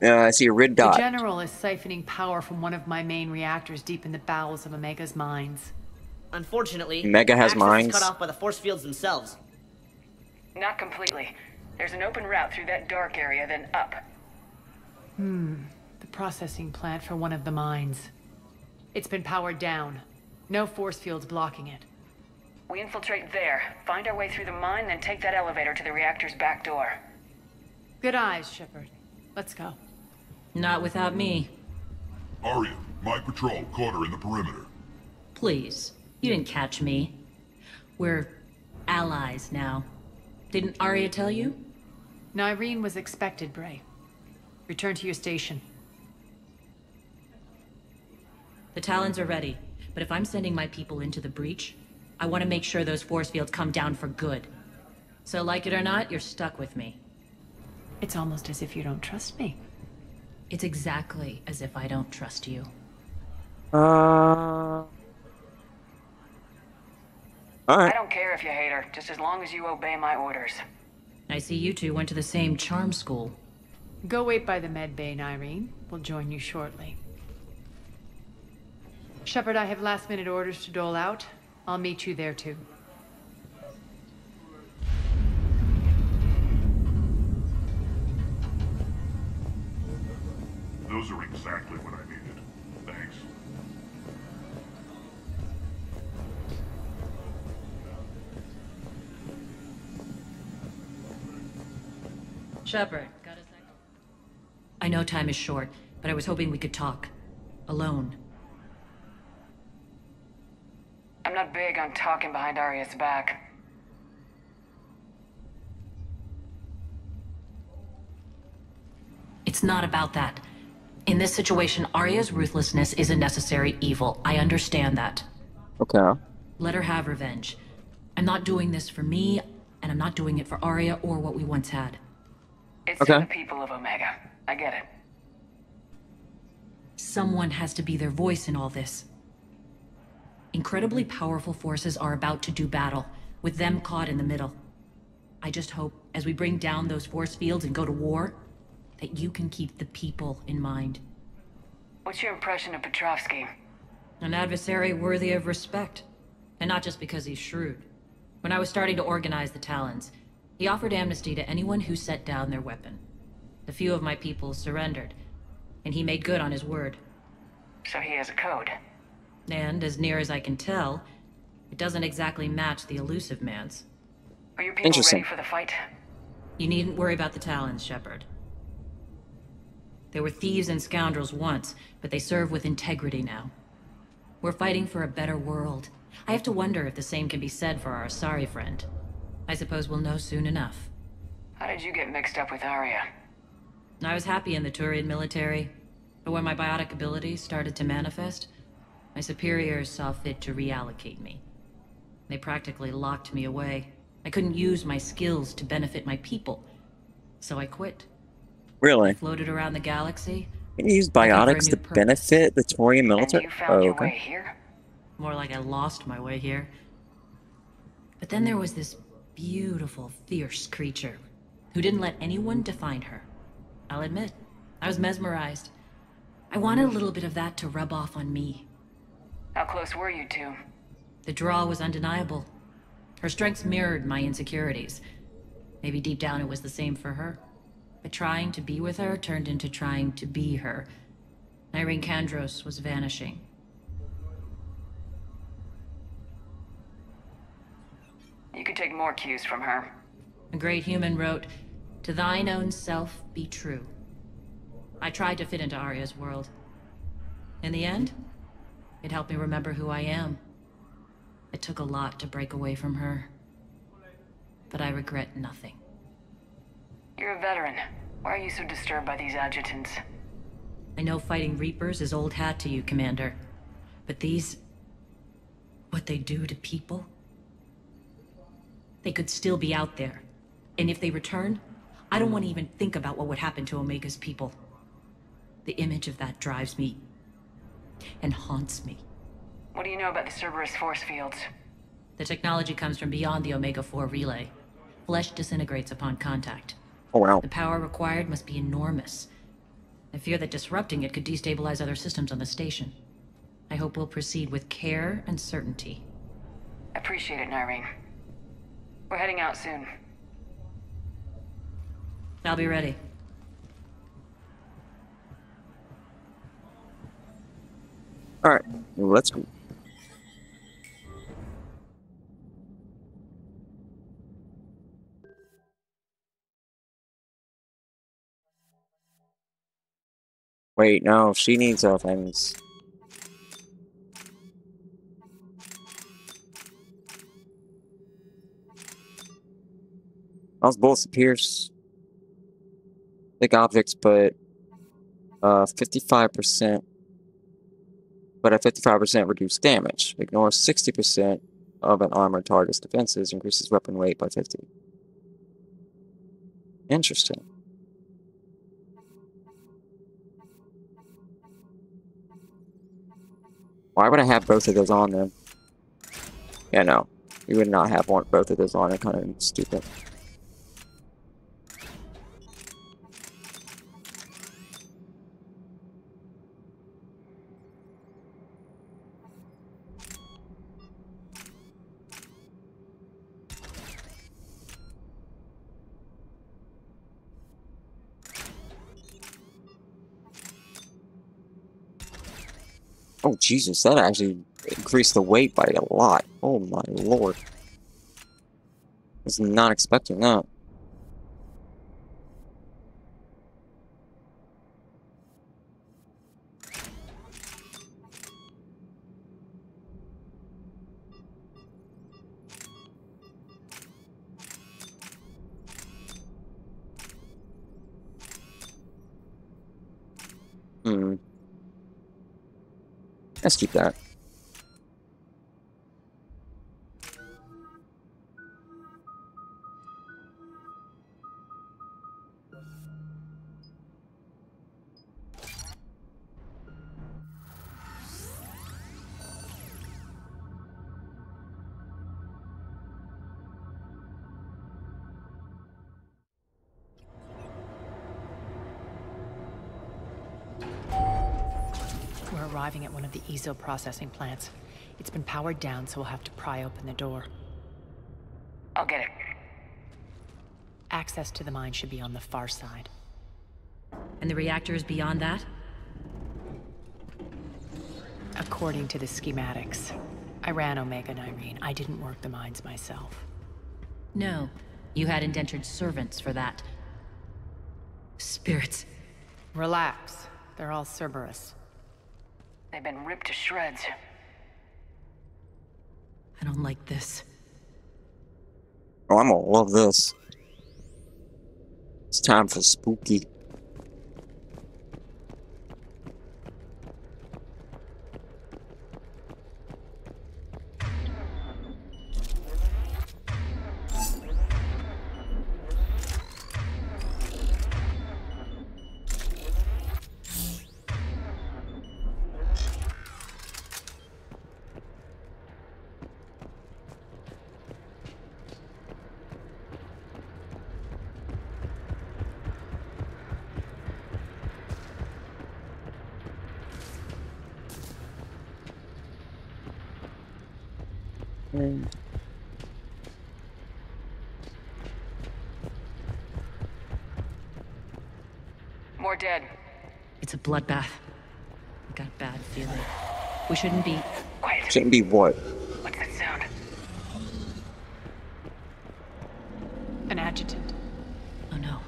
Uh, I see a red The. General is siphoning power from one of my main reactors deep in the bowels of Omega's mines. Unfortunately, Omega has mines. cut off by the force fields themselves. Not completely. There's an open route through that dark area, then up. Hmm. The processing plant for one of the mines. It's been powered down. No force fields blocking it. We infiltrate there, find our way through the mine, then take that elevator to the reactor's back door. Good eyes, Shepard. Let's go. Not without me. Aria, my patrol caught her in the perimeter. Please. You didn't catch me. We're allies now. Didn't Aria tell you? Nyreen was expected, Bray. Return to your station. The Talons are ready, but if I'm sending my people into the breach, I want to make sure those force fields come down for good. So like it or not, you're stuck with me. It's almost as if you don't trust me. It's exactly as if I don't trust you. Uh. I don't care if you hate her, just as long as you obey my orders. I see you two went to the same charm school. Go wait by the med bay, Nyreen. We'll join you shortly. Shepard, I have last minute orders to dole out. I'll meet you there too. Those are exactly what I needed. Thanks. Shepard, got a second? I know time is short, but I was hoping we could talk. Alone. I'm not big on talking behind Aria's back. It's not about that. In this situation, Aria's ruthlessness is a necessary evil. I understand that. Okay. Let her have revenge. I'm not doing this for me, and I'm not doing it for Aria or what we once had. It's Okay. to the people of Omega. I get it. Someone has to be their voice in all this. Incredibly powerful forces are about to do battle, with them caught in the middle. I just hope, as we bring down those force fields and go to war, that you can keep the people in mind. What's your impression of Petrovsky? An adversary worthy of respect. And not just because he's shrewd. When I was starting to organize the Talons, he offered amnesty to anyone who set down their weapon. A few of my people surrendered, and he made good on his word. So he has a code. And, as near as I can tell, it doesn't exactly match the Illusive Man's. Are your people Interesting. ready for the fight? You needn't worry about the Talons, Shepard. They were thieves and scoundrels once, but they serve with integrity now. We're fighting for a better world. I have to wonder if the same can be said for our Asari friend. I suppose we'll know soon enough. How did you get mixed up with Aria? I was happy in the Turian military, but when my biotic abilities started to manifest, my superiors saw fit to reallocate me. They practically locked me away. I couldn't use my skills to benefit my people, so I quit. Really? Floated around the galaxy, Can you use Looking for a biotics to purpose. benefit the Turian And military? you found Oh, your way okay. here? more like I lost my way here. But then there was this beautiful, fierce creature who didn't let anyone define her. I'll admit, I was mesmerized. I wanted a little bit of that to rub off on me. How close were you two? The draw was undeniable. Her strengths mirrored my insecurities. Maybe deep down it was the same for her. But trying to be with her turned into trying to be her. Nyreen Kandros was vanishing. You could take more cues from her. A great human wrote, To thine own self be true. I tried to fit into Aria's world. In the end, it helped me remember who I am. It took a lot to break away from her. But I regret nothing. You're a veteran. Why are you so disturbed by these adjutants? I know fighting Reapers is old hat to you, Commander. But these... What they do to people? They could still be out there. And if they return, I don't want to even think about what would happen to Omega's people. The image of that drives me... and haunts me. What do you know about the Cerberus force fields? The technology comes from beyond the Omega-4 relay. Flesh disintegrates upon contact. Oh, wow. The power required must be enormous. I fear that disrupting it could destabilize other systems on the station. I hope we'll proceed with care and certainty. Appreciate it, Nyreen. We're heading out soon. I'll be ready. Alright, well, let's go. Wait, no, she needs things. Those bullets pierce big objects, but uh, 55% but at 55% reduced damage. Ignore 60% of an armored target's defenses, increases weapon weight by 50. Interesting. Why would I have both of those on then? Yeah, no. You would not have one, both of those on. They're kind of stupid. Oh, Jesus, that actually increased the weight by a lot. Oh my lord. Was not expecting that. Hmm. Let's keep that. Processing plants. It's been powered down, so we'll have to pry open the door. I'll get it. Access to the mine should be on the far side. And the reactor is beyond that? According to the schematics. I ran Omega Nyreen. I didn't work the mines myself. No. You had indentured servants for that. Spirits. Relax. They're all Cerberus. They've been ripped to shreds. I don't like this. Oh, I'm gonna love this. It's time for spooky. Mm. More dead. It's a bloodbath. I got a bad feeling. We shouldn't be. Quiet. Shouldn't be what? What's that sound? An adjutant. Oh no.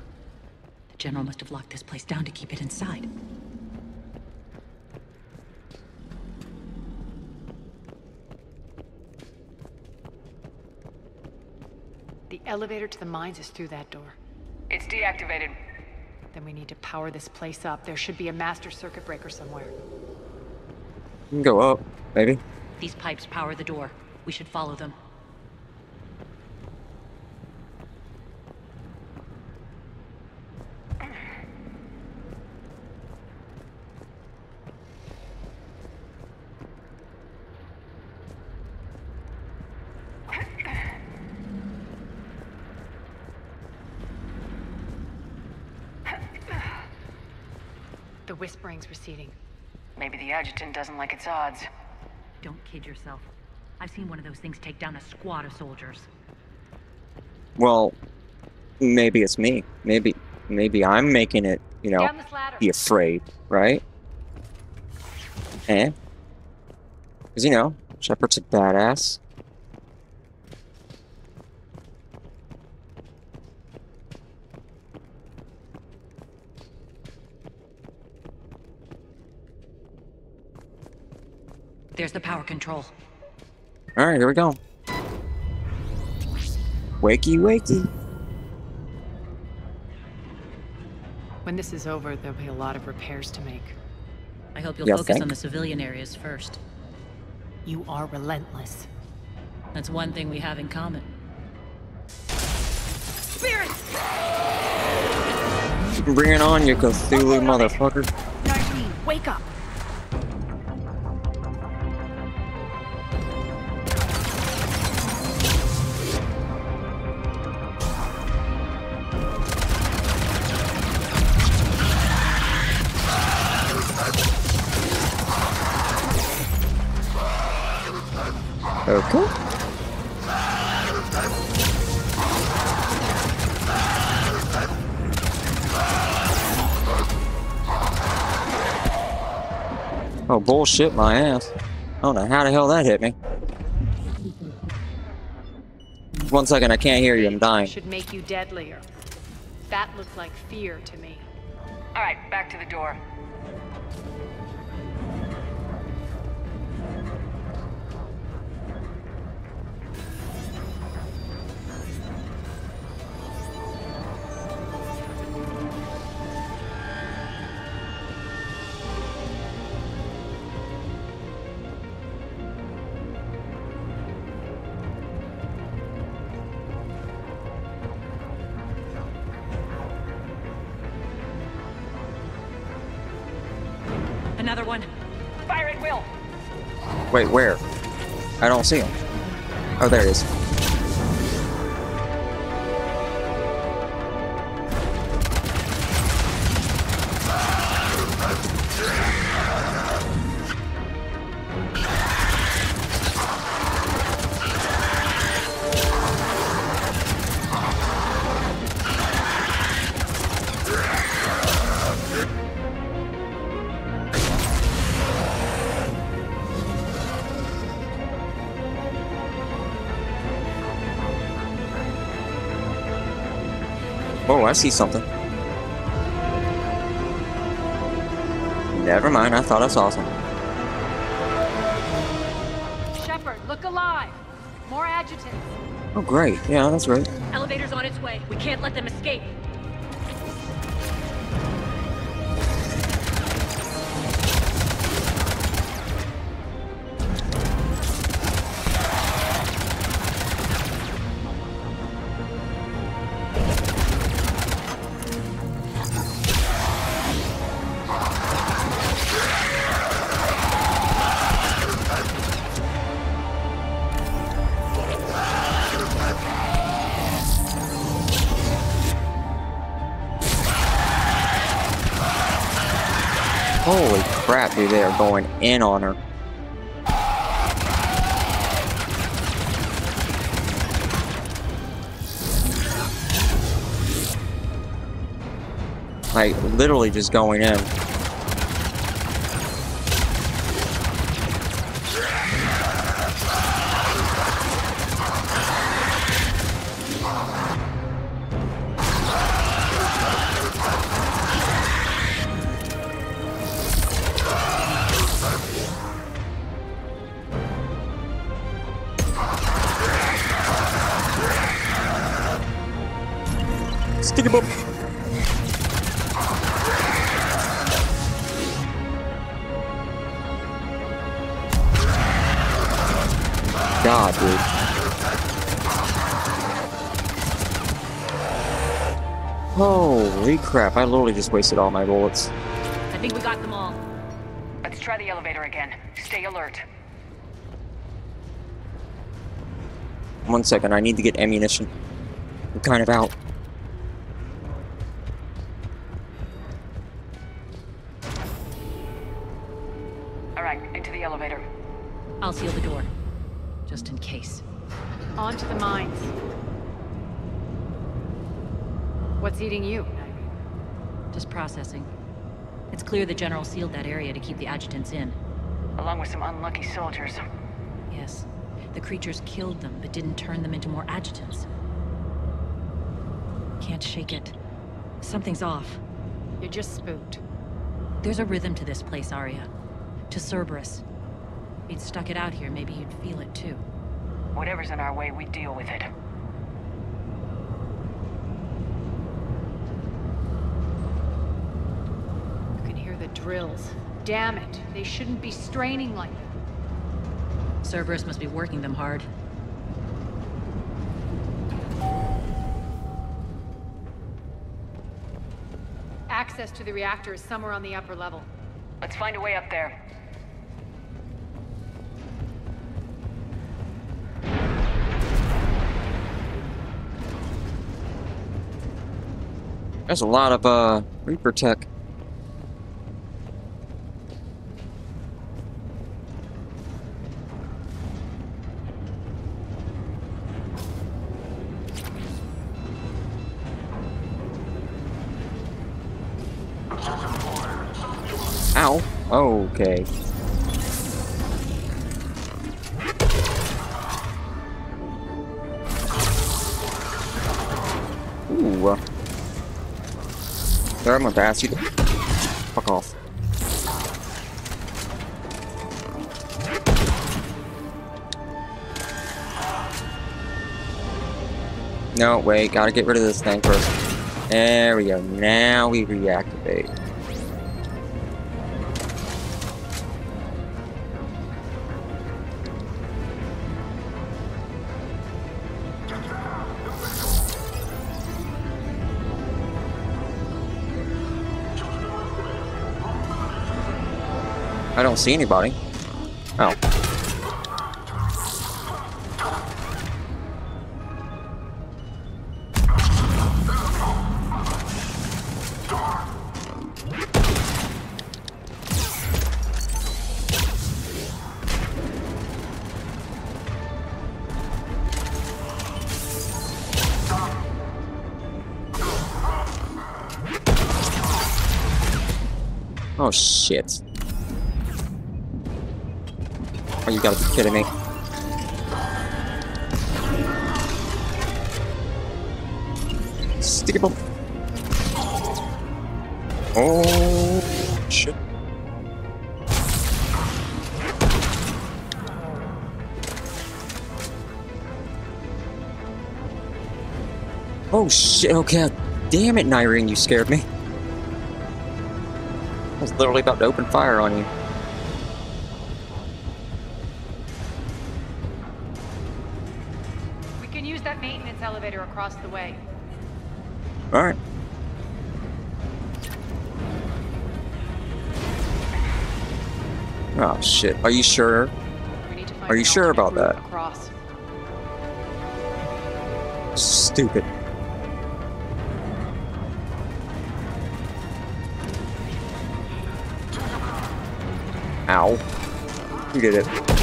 The General must have locked this place down to keep it inside. The elevator to the mines is through that door. It's deactivated. Then we need to power this place up. There should be a master circuit breaker somewhere. You can go up, maybe. These pipes power the door. We should follow them. The whispering's receding. Maybe the adjutant doesn't like its odds. Don't kid yourself. I've seen one of those things take down a squad of soldiers. Well, maybe it's me. Maybe, maybe I'm making it, you know, Down this ladder. be afraid, right? Eh? Because, you know, Shepard's a badass. The power control. Alright, here we go. Wakey, wakey. When this is over, there'll be a lot of repairs to make. I hope you'll Yeah, focus think. on the civilian areas first. You are relentless. That's one thing we have in common. Spirits bring it on, you Cthulhu motherfucker. Nyreen, wake up! Oh, bullshit my ass. I don't know how the hell that hit me. One second, I can't hear you, I'm dying. Should make you deadlier. That looked like fear to me. All right, back to the door. Wait, where? I don't see him. Oh, there he is. See something. Never mind, I thought I saw something. Shepard, look alive. More adjutants. Oh, great. Yeah, that's right. They are going in on her. Like, literally just going in. Sticky bump. God, dude. Holy crap, I literally just wasted all my bullets. I think we got them all. Let's try the elevator again. Stay alert. One second, I need to get ammunition. I'm kind of out. Keep the adjutants in. Along with some unlucky soldiers. Yes. The creatures killed them, but didn't turn them into more adjutants. Can't shake it. Something's off. You're just spooked. There's a rhythm to this place, Aria. To Cerberus. If you'd stuck it out here, maybe you'd feel it too. Whatever's in our way, we deal with it. You can hear the drills. Damn it. They shouldn't be straining like that. Cerberus must be working them hard. Access to the reactor is somewhere on the upper level. Let's find a way up there. There's a lot of, uh, Reaper tech. Wait, gotta get rid of this thing first. There we go. Now we reactivate. I don't see anybody. Oh. Shit. Oh, you gotta be kidding me. Sticky bump. Oh shit. Oh shit, okay. Damn it, Nyreen, you scared me. Literally about to open fire on you. We can use that maintenance elevator across the way. Alright. Oh shit. Are you sure? We need to find Are you sure about that? Across. Stupid. Ow. You did it.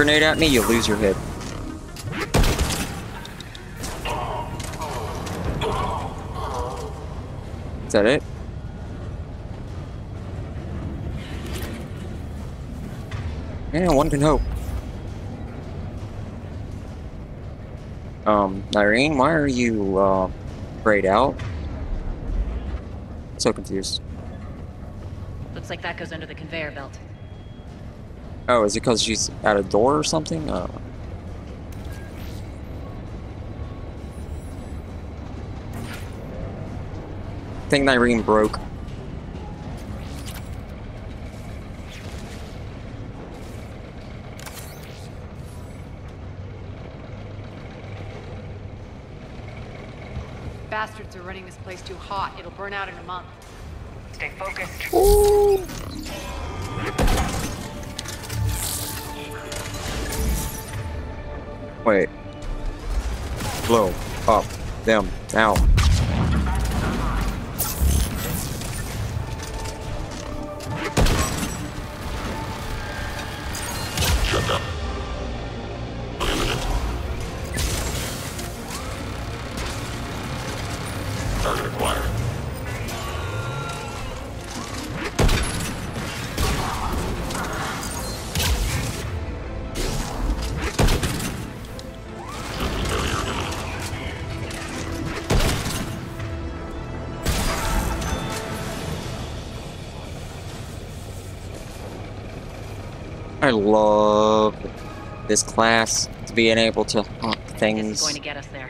Grenade at me, you'll lose your head. Is that it? Yeah, one can hope. Um, Irene, why are you, uh, grayed out? So confused. Looks like that goes under the conveyor belt. Oh, is it because she's at a door or something? Uh, I think Irene broke. Bastards are running this place too hot. It'll burn out in a month. Stay focused. Wait. Blow. Up. Them. Now. This class to being able to hunt This is things. going to get us there.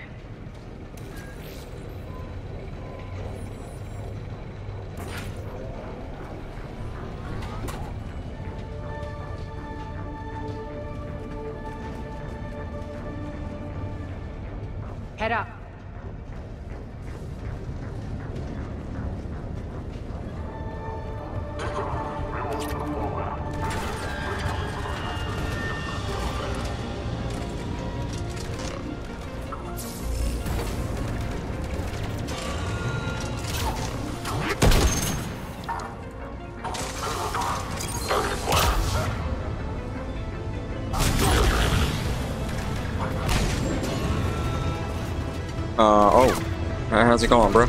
How's it going, bro?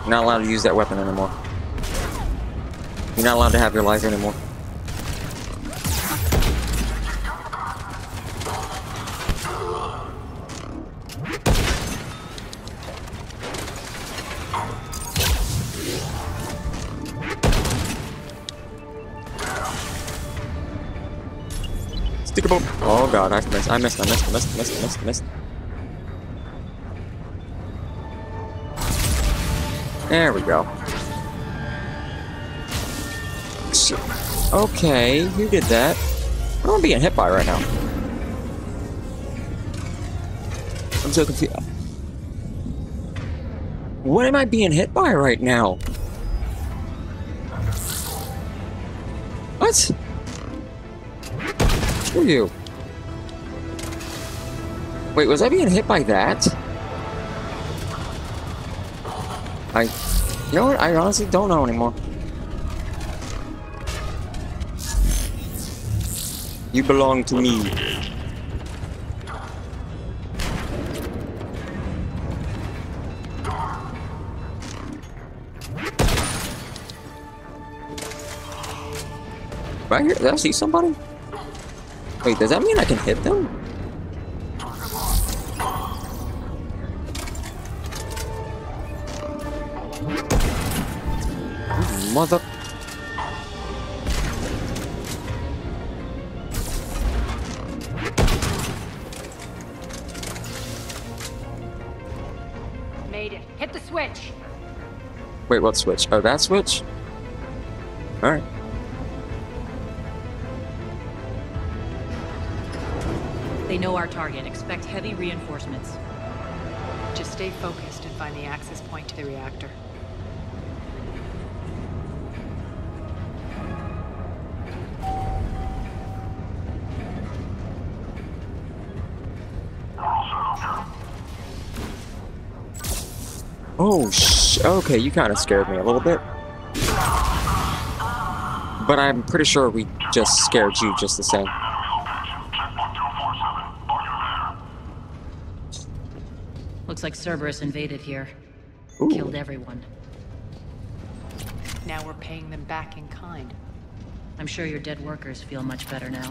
You're not allowed to use that weapon anymore. You're not allowed to have your life anymore. I missed, I missed, I missed, I missed, I missed, missed, There we go. Okay, who did that? What am I being hit by right now? I'm so confused. What am I being hit by right now? What? Screw you. Wait, was I being hit by that? I... You know what? I honestly don't know anymore. You belong to me. Right here? Did I see somebody? Wait, does that mean I can hit them? Mother... Made it. Hit the switch. Wait, what switch? Oh, that switch? Alright. They know our target. Expect heavy reinforcements. Just stay focused and find the access point to the reactor. Okay, you kind of scared me a little bit. But I'm pretty sure we just scared you just the same. Looks like Cerberus invaded here. Ooh. Killed everyone. Now we're paying them back in kind. I'm sure your dead workers feel much better now.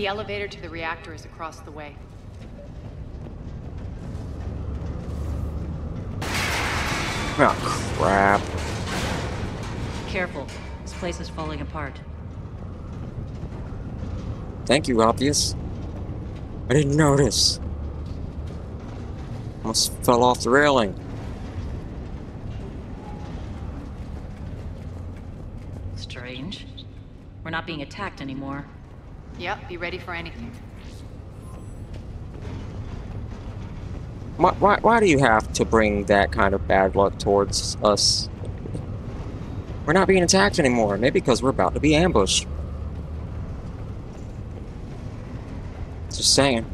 The elevator to the reactor is across the way. Oh, crap. Careful. This place is falling apart. Thank you, Obvious. I didn't notice. Almost fell off the railing. Strange. We're not being attacked anymore. Yep, be ready for anything. Why, why, why do you have to bring that kind of bad luck towards us? We're not being attacked anymore. Maybe because we're about to be ambushed. Just saying.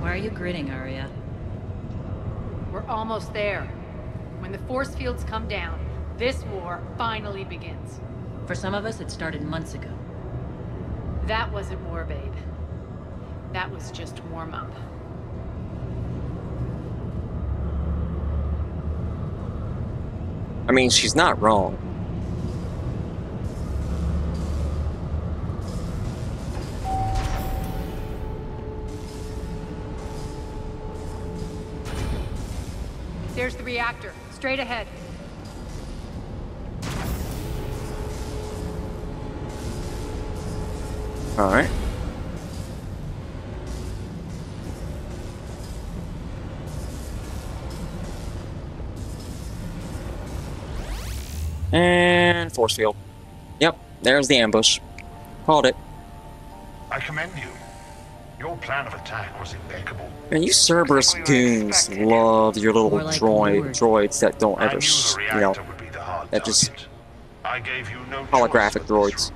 Why are you grinning, Aria? We're almost there. When the force fields come down, this war finally begins. For some of us, it started months ago. That wasn't war, babe. That was just warm-up. I mean, she's not wrong. There's the reactor. Straight ahead. Alright. And force field. Yep, there's the ambush. Called it. I commend you. Your plan of attack was impeccable. And you Cerberus goons love your little like droid lured. droids that don't I ever, knew sh- the you know, would be the hard that just I gave you no holographic droids.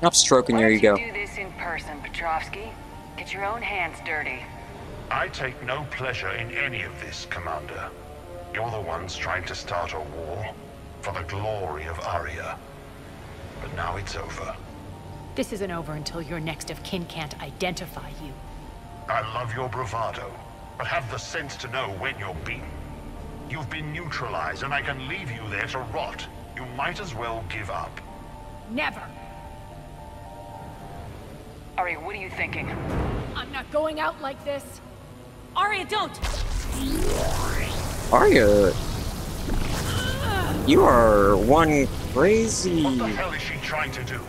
Stop stroking Why your don't you ego. do this in person, Petrovsky? Get your own hands dirty. I take no pleasure in any of this, Commander. You're the ones trying to start a war for the glory of Aria. But now it's over. This isn't over until your next of kin can't identify you. I love your bravado, but have the sense to know when you're beaten. You've been neutralized, and I can leave you there to rot. You might as well give up. Never! Aria, what are you thinking? I'm not going out like this. Aria, don't! Aria, you are one crazy. What the hell is she trying to do?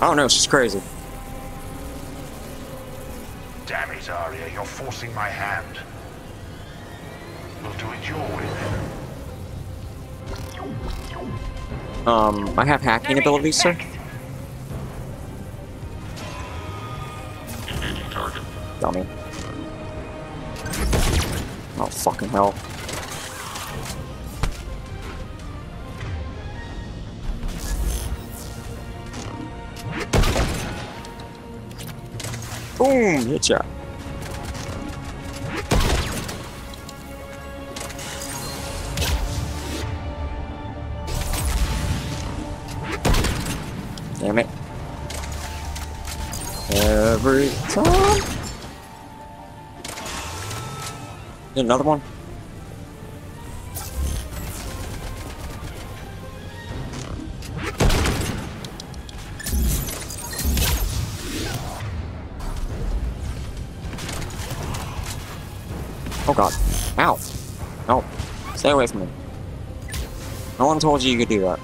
I don't know, she's crazy. Damn it, Aria, you're forcing my hand. We'll do it your way then. Um, I have hacking abilities, sir. Dummy. Oh, fucking hell. Boom! Hit ya. Damn it. Every time. Another one? Oh god. Ow. No. Stay away from me. No one told you you could do that.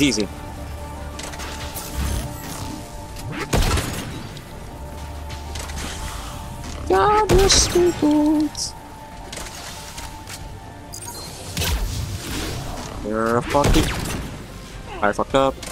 Is easy. God, you're stupid. You're a fucking... I fucked up.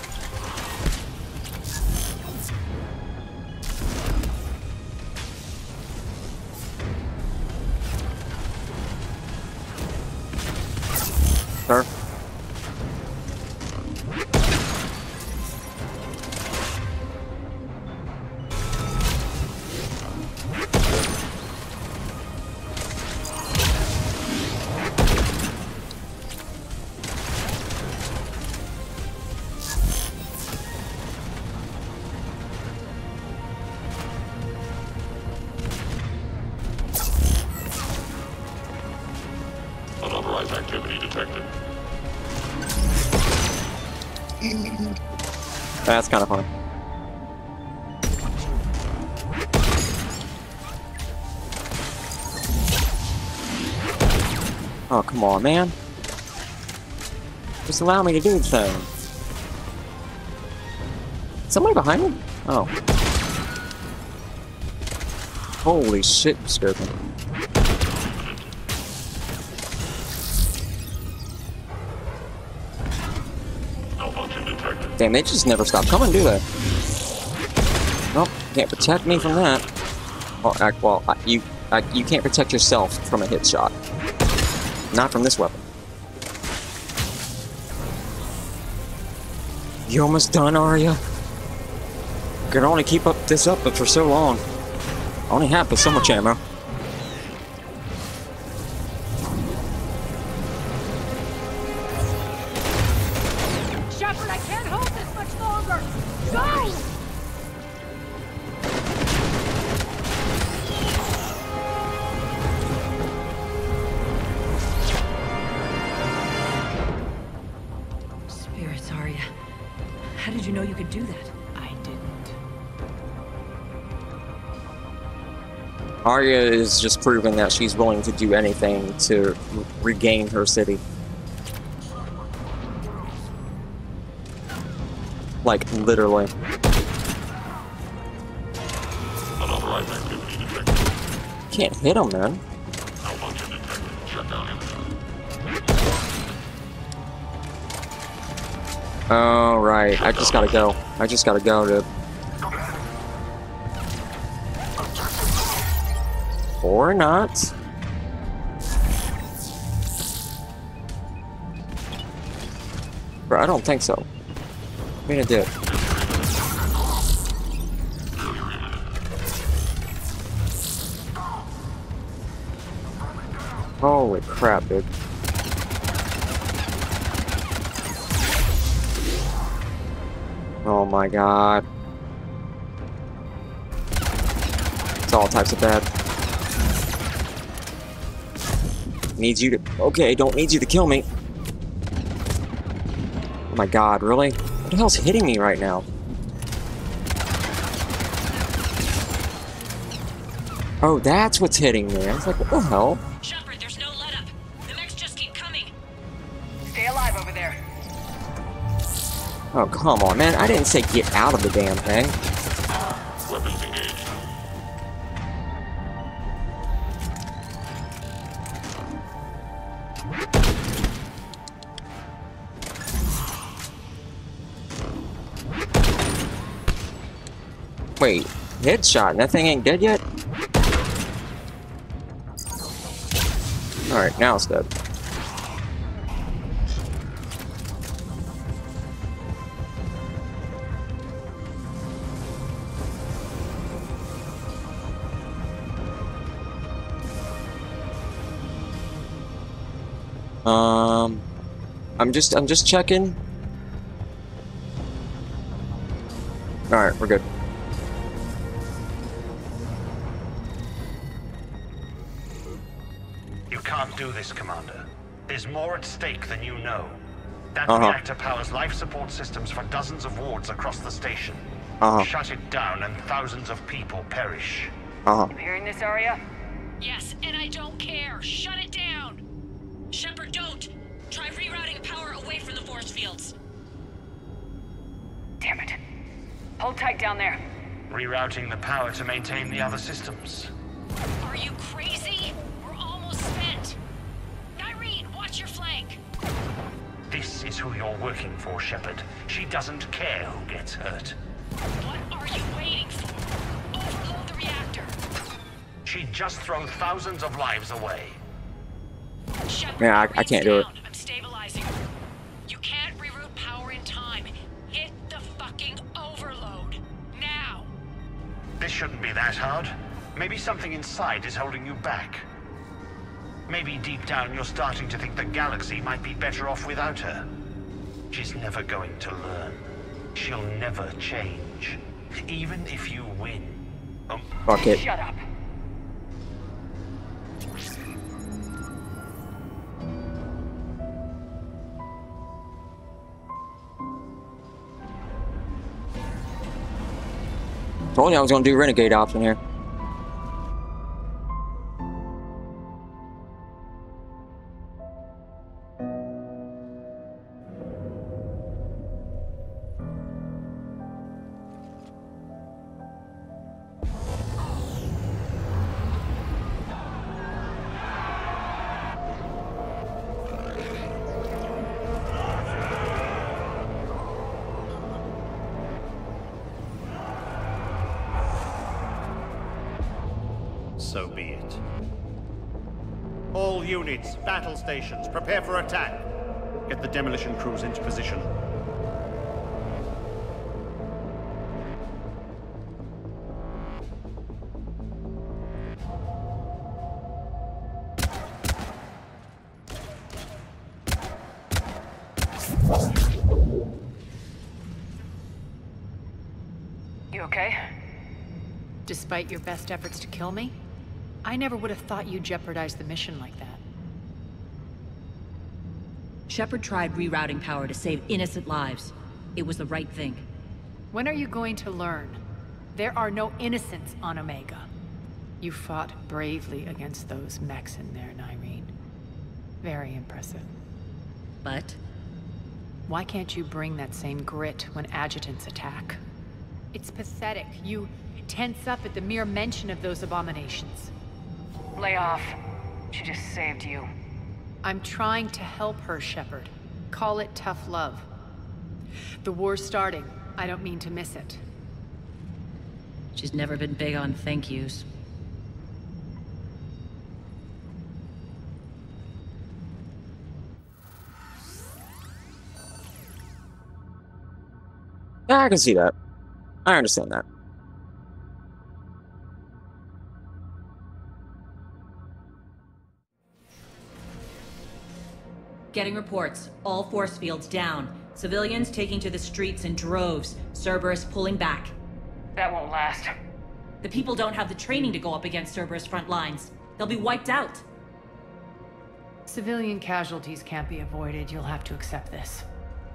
Man. Just allow me to do thing. Somebody behind me? Oh. Holy shit, detected. Damn, they just never stop coming, do they? Nope, can't protect me from that. Well, I, well, I, you, I, you can't protect yourself from a hit shot. Not from this weapon. You almost done, Aria? Can only keep up this up but for so long. Only have but so much ammo. Aria is just proving that she's willing to do anything to re- regain her city. Like, literally. Can't hit him, man. Oh, right. I just gotta go. I just gotta go to... not. Bro, I don't think so. I'm gonna do it. Holy crap, dude. Oh my god. It's all types of bad. Needs you to- okay, don't need you to kill me. Oh my god, really? What the hell's hitting me right now? Oh, that's what's hitting me. I was like, what the hell? Shepard, there's no let up. The mechs just keep coming. Stay alive over there. Oh, come on, man. I didn't say get out of the damn thing. Headshot, that thing ain't dead yet? Alright, now it's dead. Um, I'm just, I'm just checking. Do this, Commander. There's more at stake than you know. That Uh-huh. reactor powers life support systems for dozens of wards across the station. Uh-huh. Shut it down and thousands of people perish. Uh huh. You hearing this, Aria? Yes, and I don't care. Shut it down. Shepard, don't. Try rerouting power away from the force fields. Damn it. Hold tight down there. Rerouting the power to maintain the other systems. Shepard. She doesn't care who gets hurt. What are you waiting for? Overload the reactor. She'd just throw thousands of lives away. Shepard, Yeah, I- I can't do it. down. I'm stabilizing her. You can't reroute power in time. Hit the fucking overload. Now. This shouldn't be that hard. Maybe something inside is holding you back. Maybe deep down you're starting to think the galaxy might be better off without her. She's never going to learn. She'll never change. Even if you win. Um, Fuck it. Shut up. Told you I was gonna do renegade option here. So be it. All units, battle stations, prepare for attack. Get the demolition crews into position. You okay? Despite your best efforts to kill me, I never would have thought you'd jeopardize the mission like that. Shepard tried rerouting power to save innocent lives. It was the right thing. When are you going to learn? There are no innocents on Omega. You fought bravely against those mechs in there, Nyreen. Very impressive. But? Why can't you bring that same grit when adjutants attack? It's pathetic. You tense up at the mere mention of those abominations. Lay off. She just saved you. I'm trying to help her, Shepard. Call it tough love. The war's starting. I don't mean to miss it. She's never been big on thank yous. I can see that. I understand that. Getting reports. All force fields down. Civilians taking to the streets in droves. Cerberus pulling back. That won't last. The people don't have the training to go up against Cerberus front lines. They'll be wiped out. Civilian casualties can't be avoided. You'll have to accept this.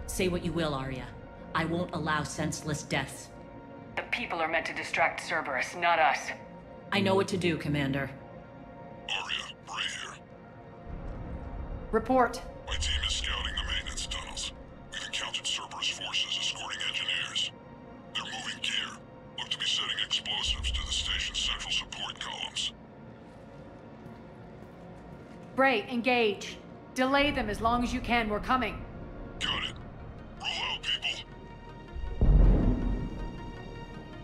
Say what you will, Aria. I won't allow senseless deaths. The people are meant to distract Cerberus, not us. I know what to do, Commander. Aria, Bray here. Report. My team is scouting the maintenance tunnels. We've encountered Cerberus forces escorting engineers. They're moving gear. Look to be setting explosives to the station's central support columns. Bray, engage. Delay them as long as you can. We're coming. Got it. Roll out, people.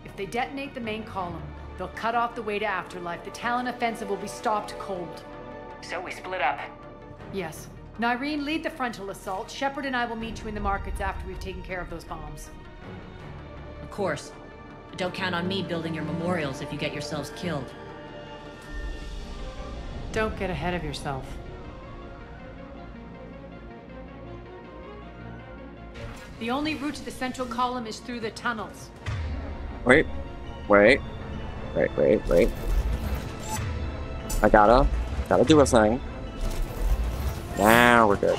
If they detonate the main column, they'll cut off the way to Afterlife. The Talon offensive will be stopped cold. So we split up. Yes. Nyreen, lead the frontal assault. Shepard and I will meet you in the markets after we've taken care of those bombs. Of course. But don't count on me building your memorials if you get yourselves killed. Don't get ahead of yourself. The only route to the central column is through the tunnels. Wait, wait, wait, wait, wait. I gotta, gotta do a thing. Now we're good.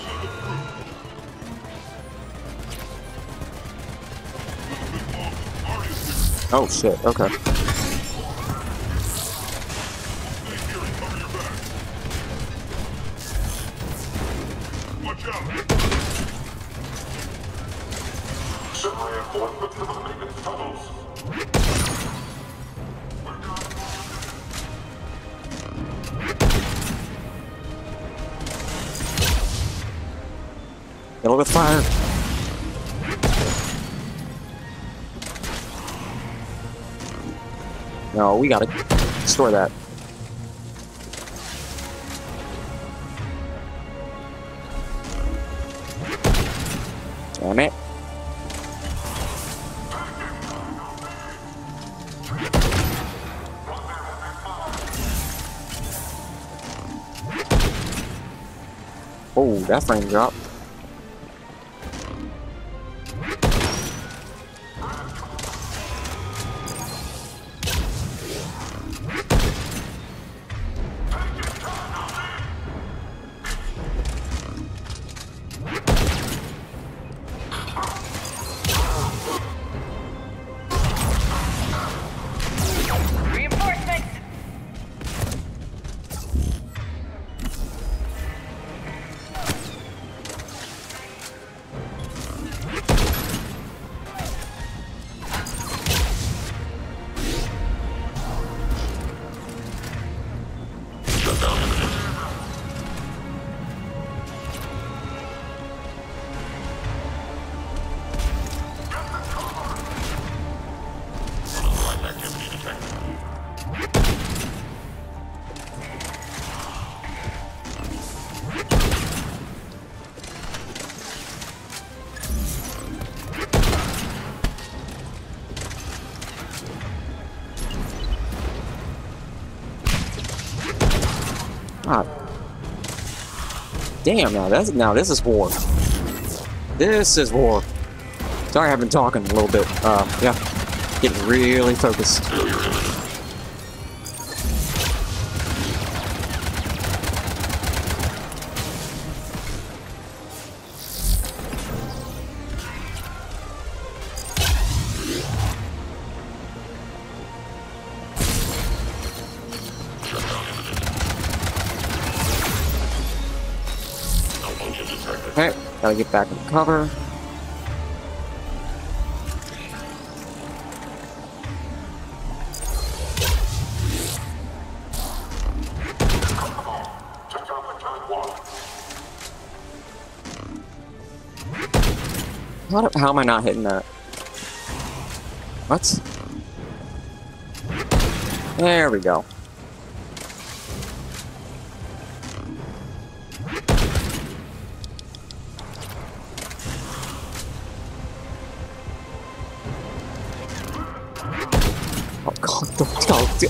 Oh shit, okay. Send reinforcements to the maintenance tunnels. Get with fire. No, we gotta destroy that. Damn it. Oh, that frame drop. Damn, now that's now this is war. This is war. Sorry, I've been talking a little bit. Uh, yeah, getting really focused. Get back in cover. What, how am I not hitting that? What? There we go.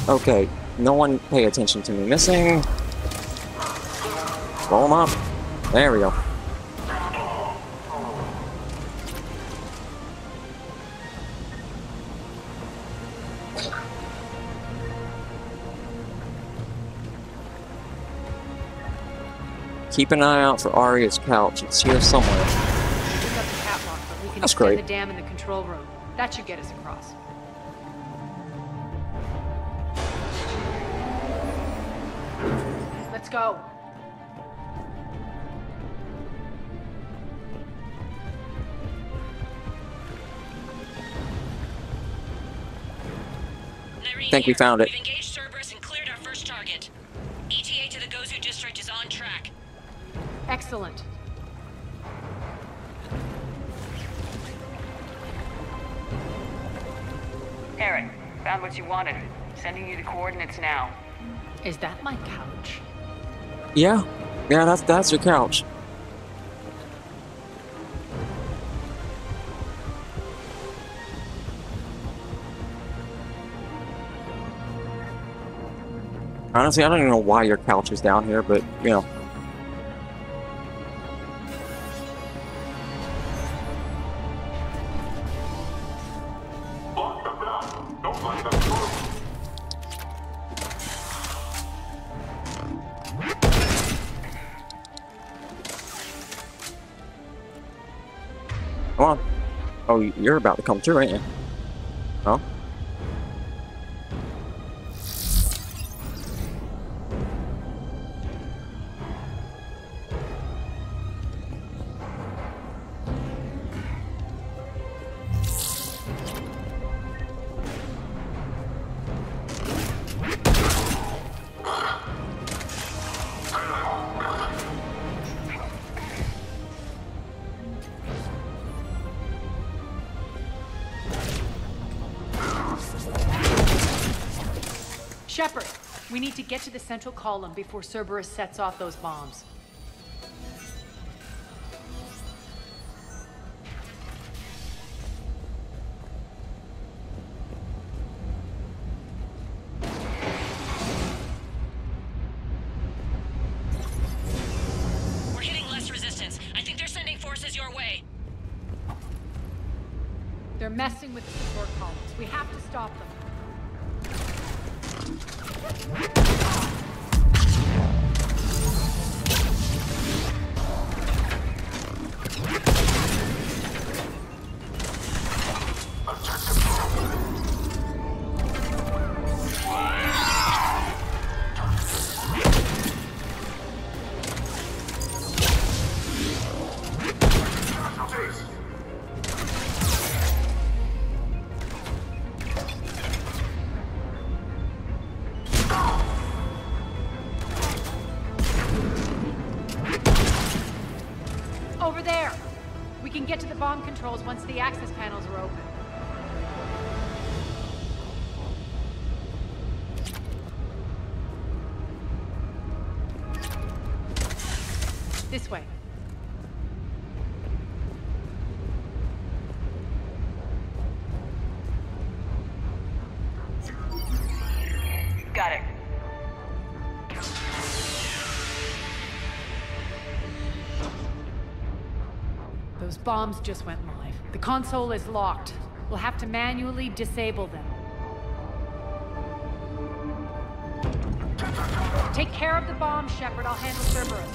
Okay. No one pay attention to me missing. Roll them up. There we go. Keep an eye out for Aria's couch. It's here somewhere. Took up the catwalk, but we can That's great. the dam in the control room. That should get us across. District is on track. Excellent. Eric, found what you wanted. Sending you the coordinates now. Is that my couch? Yeah, yeah, that's that's your couch. Honestly, I don't even know why your couch is down here, but you know. Come on. Oh, you're about to come through, ain't you? Shepard, we need to get to the central column before Cerberus sets off those bombs. Bombs just went live. The console is locked. We'll have to manually disable them. Take care of the bomb, Shepard. I'll handle Cerberus.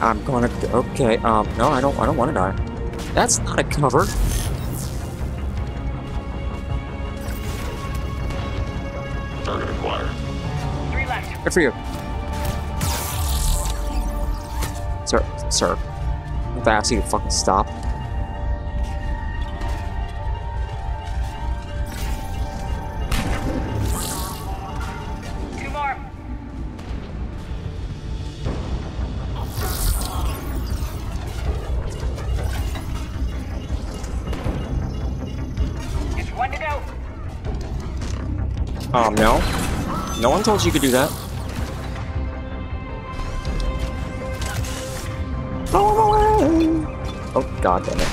I'm gonna. Okay. Um. No, I don't. I don't want to die. That's not a cover. Target acquired. Three left. Good for you. Sir, sir. I have to ask you to fucking stop. Told you you could do that. Oh, god damn it.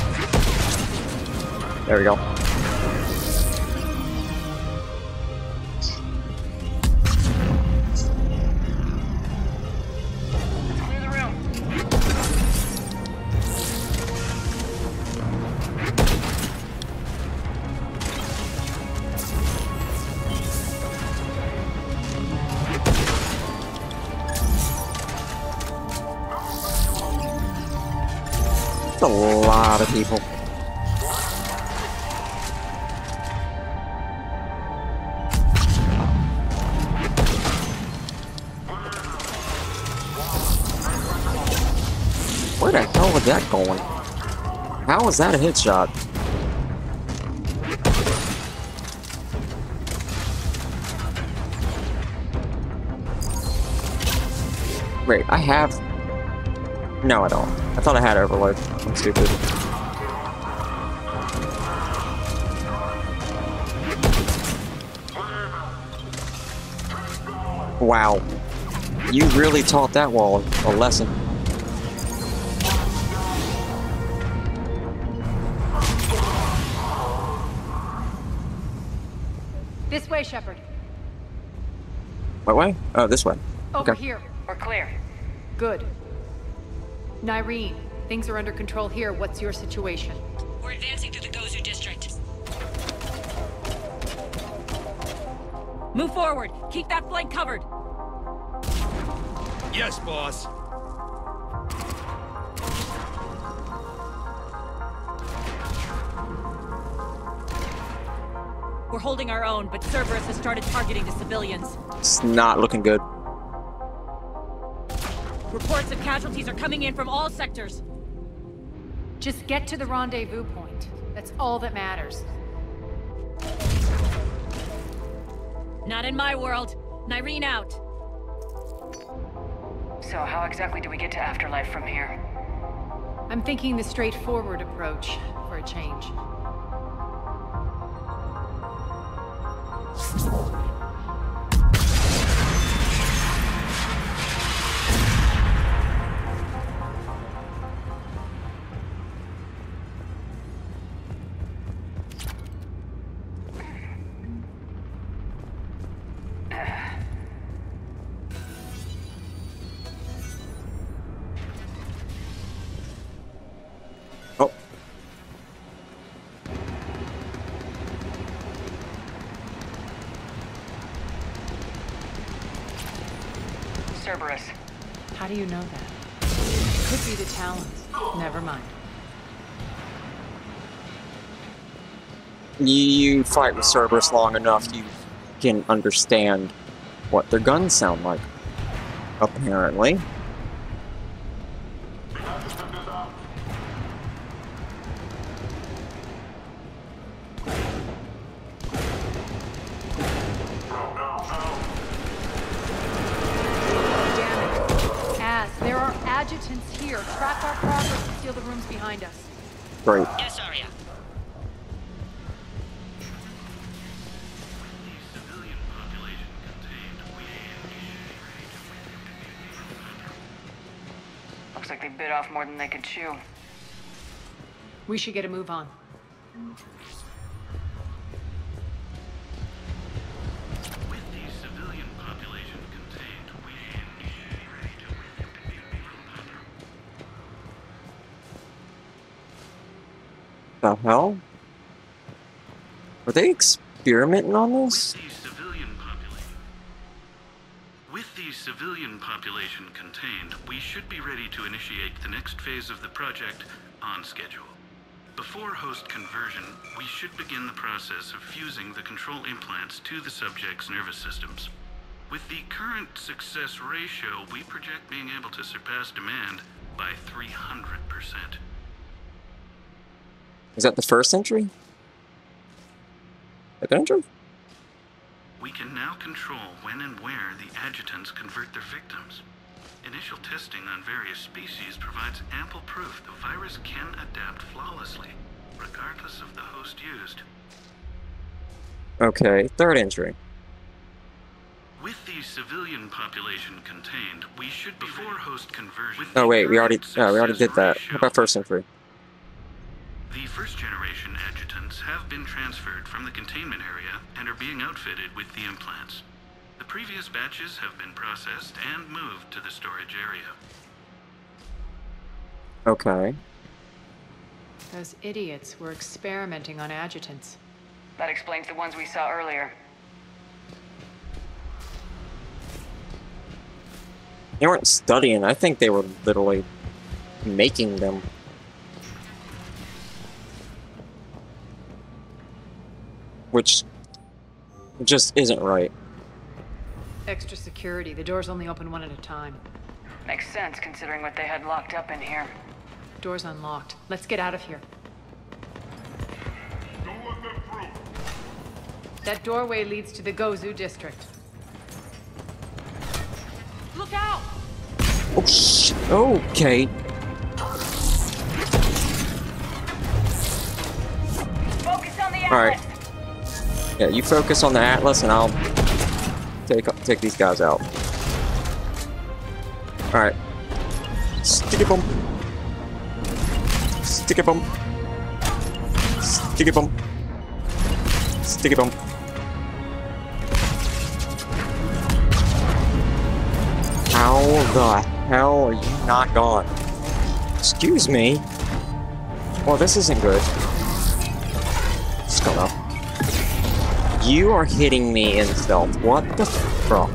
There we go. Lot of people. Where the hell was that going? How was that a hit shot? Wait, I have... No, I don't. I thought I had overload. I'm stupid. Wow. You really taught that wall a lesson. This way, Shepard. What way? Oh, this way. Over Okay. here. We're clear. Good. Nyreen, things are under control here. What's your situation? We're advancing through the Gozu district. Move forward. Keep that flank covered. Yes, boss. We're holding our own, but Cerberus has started targeting the civilians. It's not looking good. Reports of casualties are coming in from all sectors. Just get to the rendezvous point. That's all that matters. Not in my world. Nyreen out. So how exactly do we get to Afterlife from here? I'm thinking the straightforward approach for a change. How do you know that? Could be the Talons. Never mind. You fight with Cerberus long enough, you can understand what their guns sound like. Apparently. More than they could chew. We should get a move on. The hell? Were they experimenting on this? With these civilian population contained, we should be ready to initiate the next phase of the project on schedule. Before host conversion, we should begin the process of fusing the control implants to the subject's nervous systems. With the current success ratio, we project being able to surpass demand by 300%. Is that the first entry? Second entry? We can now control when and where the adjutants convert their victims. Initial testing on various species provides ample proof the virus can adapt flawlessly, regardless of the host used. Okay, third entry. With the civilian population contained, we should before host conversion. Oh wait, we already current no, oh, we already did that. ratio- How about first entry? The first generation adjutants have been transferred from the containment area and are being outfitted with the implants. The previous batches have been processed and moved to the storage area. Okay. Those idiots were experimenting on adjutants. That explains the ones we saw earlier. They weren't studying. I think they were literally making them. Which just isn't right. Extra security. The doors only open one at a time. Makes sense considering what they had locked up in here. Door's unlocked. Let's get out of here. That doorway leads to the Gozu district. Look out! Oh sh. Okay. Focus on the All right. Yeah, you focus on the Atlas, and I'll take take these guys out. All right. Sticky bump. Sticky bump. Sticky bump. Sticky bump. How the hell are you not gone? Excuse me. Well, this isn't good. Just go up. You are hitting me in stealth. What the fuck?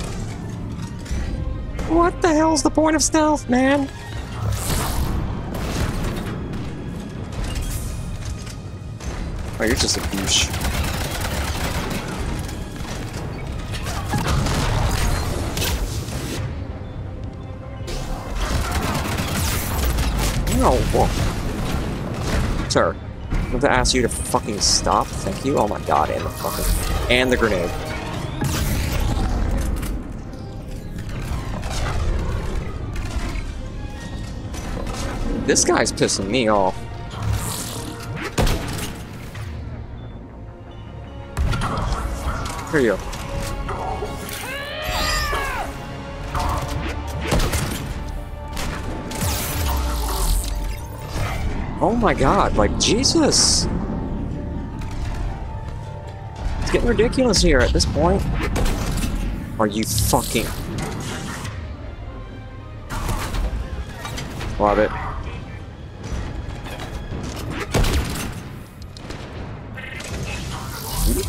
What the hell's the point of stealth, man? Oh, you're just a douche. No. Sir, I'm to ask you to fucking stop. Thank you. Oh my god, and the fucking... And the grenade. This guy's pissing me off. Here you go. Oh my god, like, Jesus! Getting ridiculous here at this point. Are you fucking... Love it.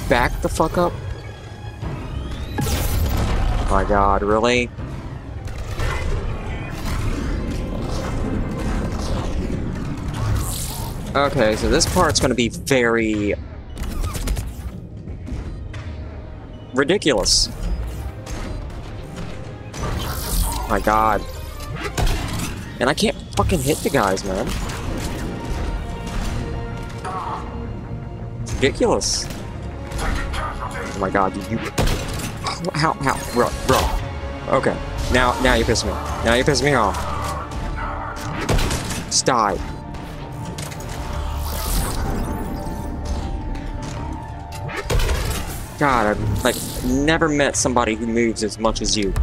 Back the fuck up? Oh my god, really? Okay, so this part's gonna be very... ridiculous. My god. And I can't fucking hit the guys, man. Ridiculous. Oh my god, you... How, how, bro, bro. Okay, now, now you piss me. Now you piss me off. Just die. God, I've like never met somebody who moves as much as you.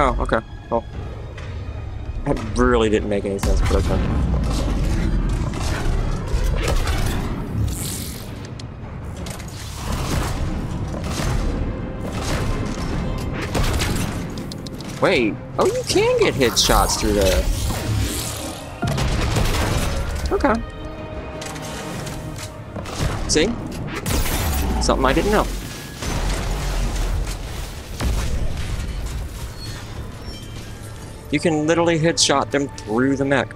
Oh, okay. Well, that really didn't make any sense, but okay. Wait. Oh, you can get hit shots through there. Okay. See? Something I didn't know. You can literally headshot them through the mech.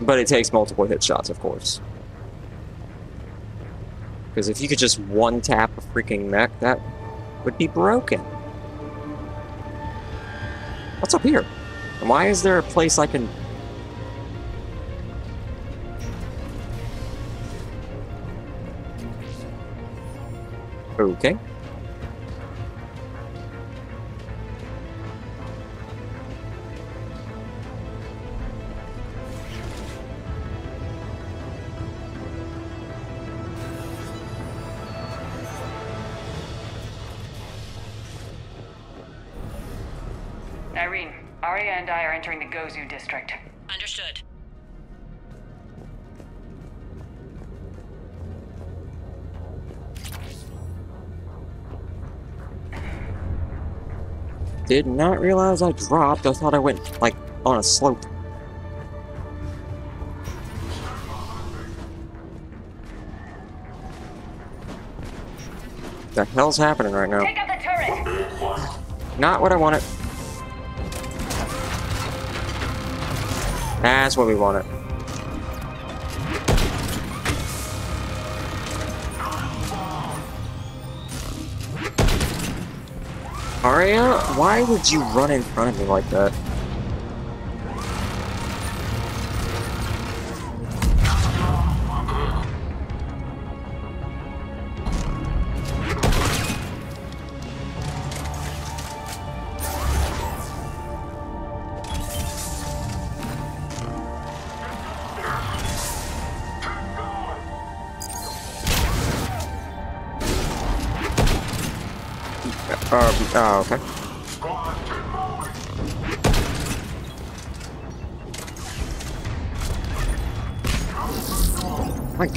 But it takes multiple headshots, of course. Because if you could just one tap a freaking mech, that would be broken. What's up here? And why is there a place I can... Okay. Nyreen, Aria and I are entering the Gozu district. Understood. Did not realize I dropped. I thought I went, like, on a slope. The hell's happening right now? Take out the turret! Not what I wanted. That's what we wanted. Aria, why would you run in front of me like that?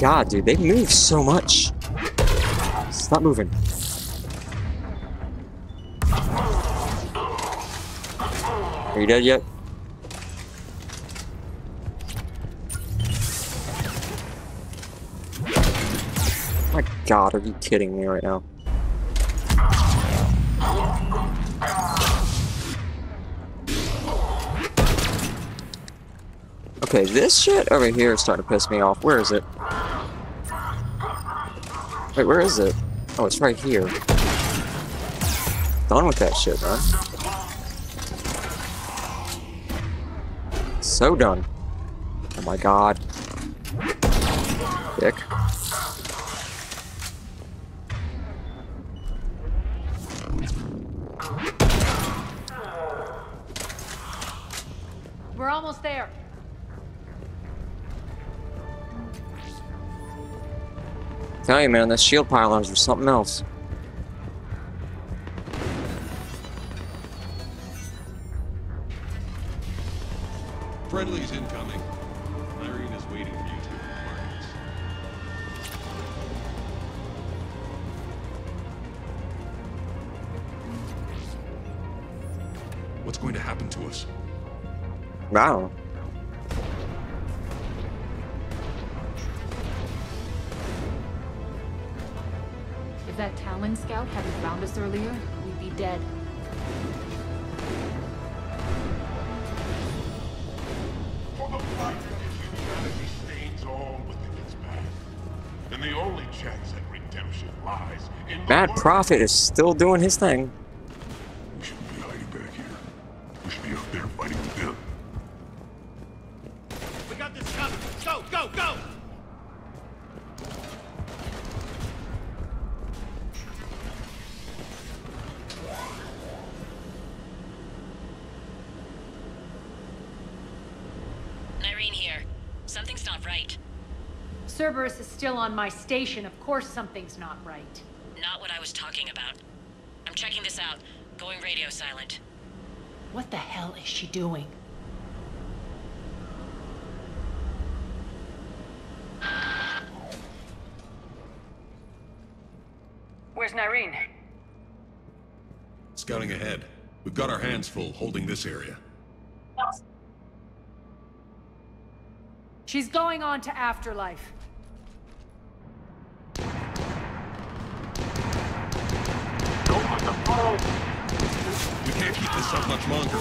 God, dude, they move so much. Stop moving. Are you dead yet? My god, are you kidding me right now? Okay, this shit over here is starting to piss me off. Where is it? Wait, where is it? Oh, it's right here. Done with that shit, man. So done. Oh my god. Dick. Tell you, man, the shield pylons are something else. Friendly's incoming. Nyreen is waiting for you the. What's going to happen to us? Wow. Hadn't found us earlier, we'd be dead. For the fight that humanity stains all within its path. And the only chance at redemption lies in the Mad. Prophet is still doing his thing. On my station. Of course something's not right. Not what I was talking about. I'm checking this out. Going radio silent. What the hell is she doing? Where's Nyreen? Scouting ahead. We've got our hands full holding this area. She's going on to Afterlife. We can't keep this up much longer.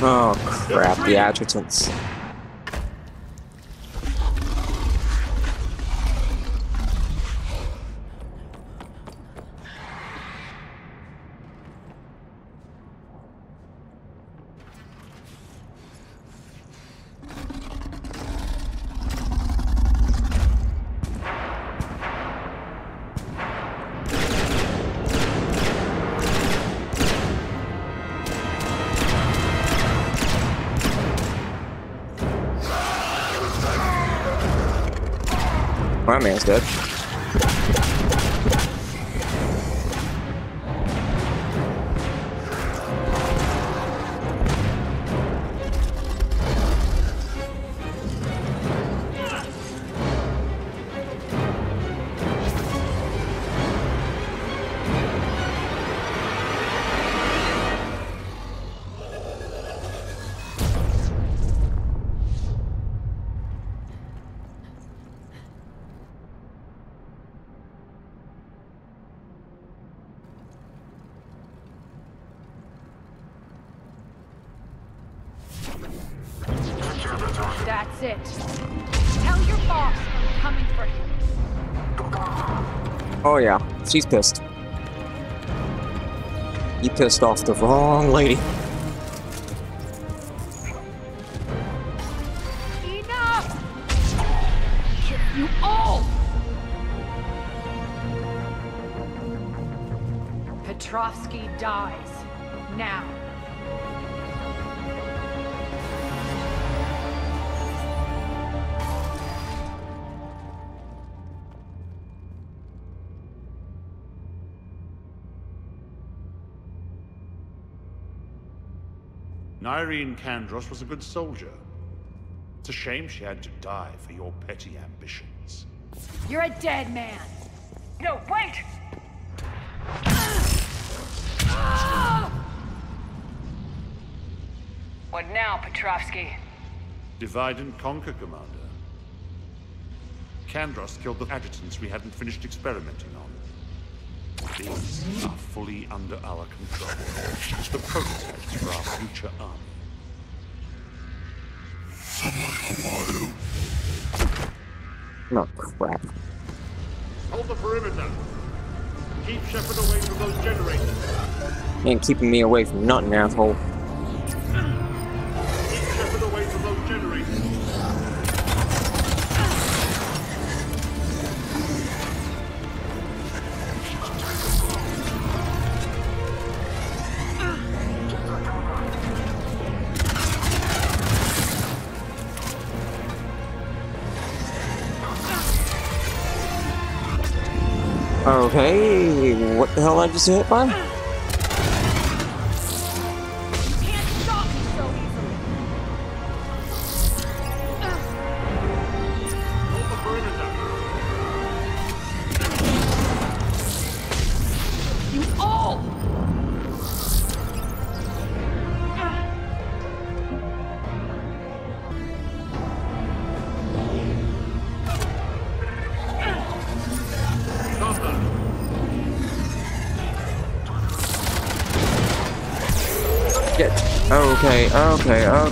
Oh crap, the adjutants. Man's dead. Oh yeah, she's pissed. You pissed off the wrong lady. Kandros was a good soldier. It's a shame she had to die for your petty ambitions. You're a dead man. No, wait! What now, Petrovsky? Divide and conquer, Commander. Kandros killed the adjutants we hadn't finished experimenting on. These are fully under our control. The prototypes for our future army. Oh crap. Hold the perimeter. Keep Shepard away from those generators. Ain't keeping me away from nothing, asshole. Okay, what the hell did I just hit by?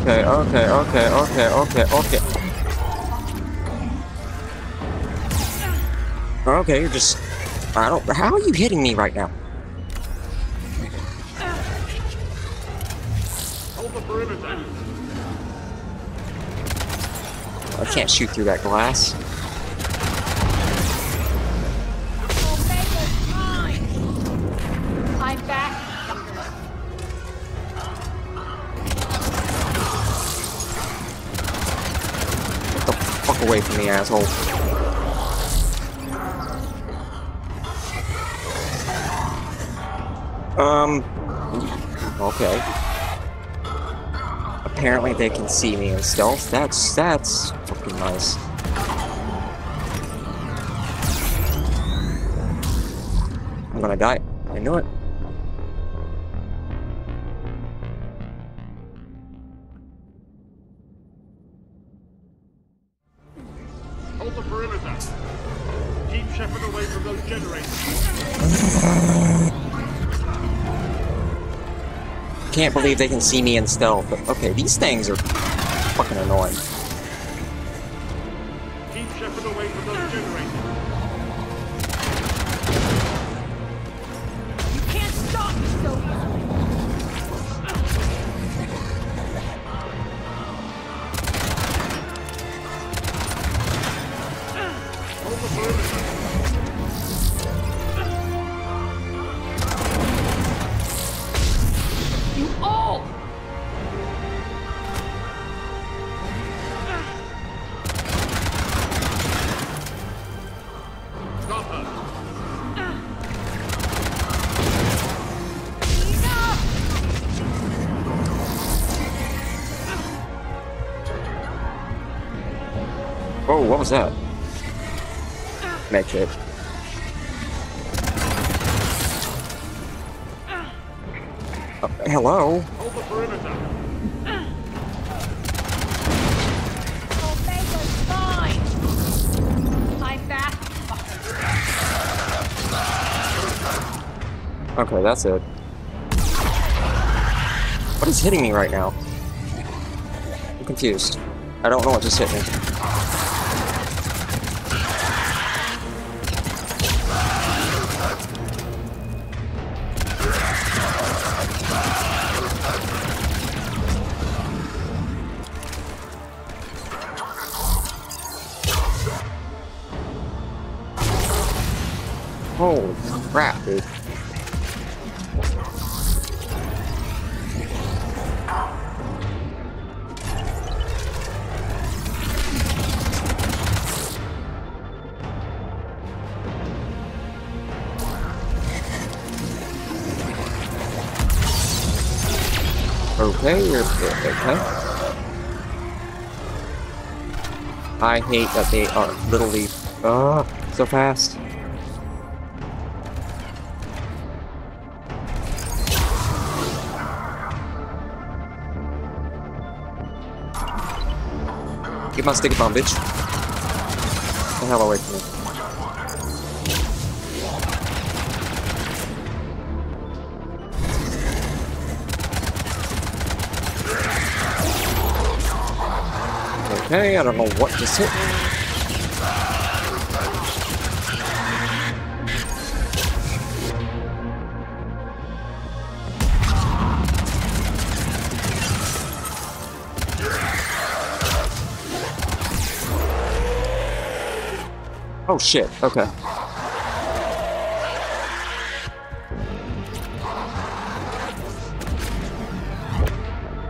Okay, okay, okay, okay, okay, okay, okay. You're just. I don't. How are you hitting me right now? I can't shoot through that glass. Asshole. Um. Okay. Apparently they can see me in stealth. That's that's fucking nice. I'm gonna die. I knew it. I can't believe they can see me in stealth. But okay, these things are fucking annoying. That's it. What is hitting me right now? I'm confused. I don't know what just hit me. I hate that they are literally uh so fast. Get my sticky bomb, bitch. The hell away from me. Okay, I don't know what just hit me. Oh shit, okay.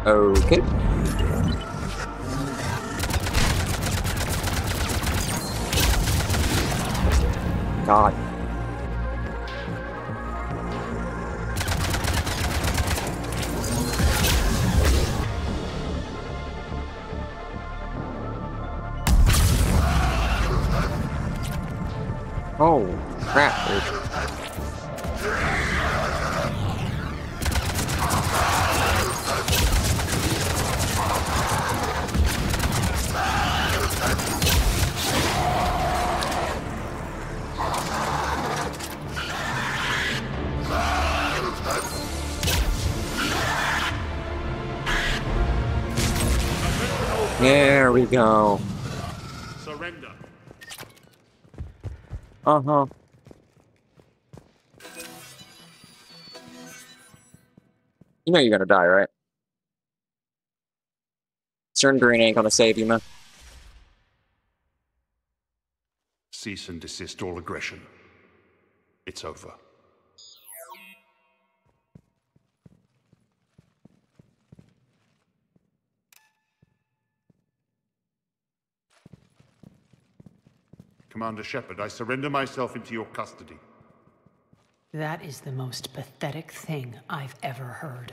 Okay. You know you're gonna die, right? Certain green ain't gonna save you, man. Cease and desist all aggression. It's over. Commander Shepard, I surrender myself into your custody. That is the most pathetic thing I've ever heard.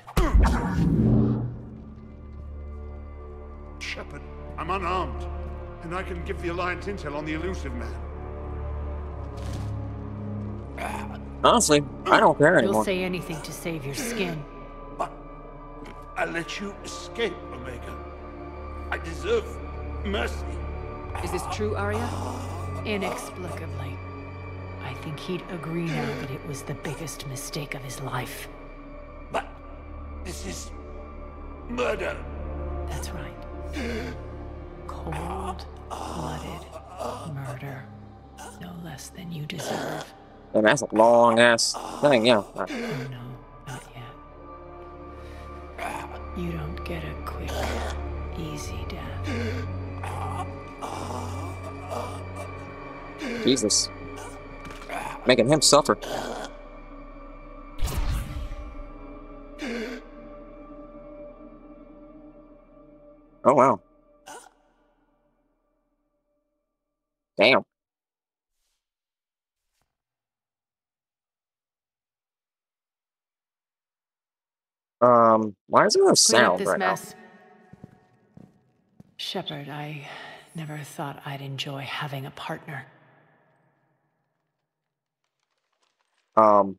Shepard, I'm unarmed, and I can give the Alliance intel on the Illusive Man. Honestly, I don't care anymore. You'll anymore. say anything to save your skin. But I let you escape, Omega. I deserve mercy. Is this true, Aria? Inexplicably. I think he'd agree now that it was the biggest mistake of his life. But this is murder. That's right. Cold-blooded murder. No less than you deserve. And that's a long ass thing, yeah. Oh, no, not yet. You don't get a quick, easy death. Jesus. Making him suffer. Oh wow. Damn. Um, why is there no sound right mess. Shepard, I never thought I'd enjoy having a partner. now? Um.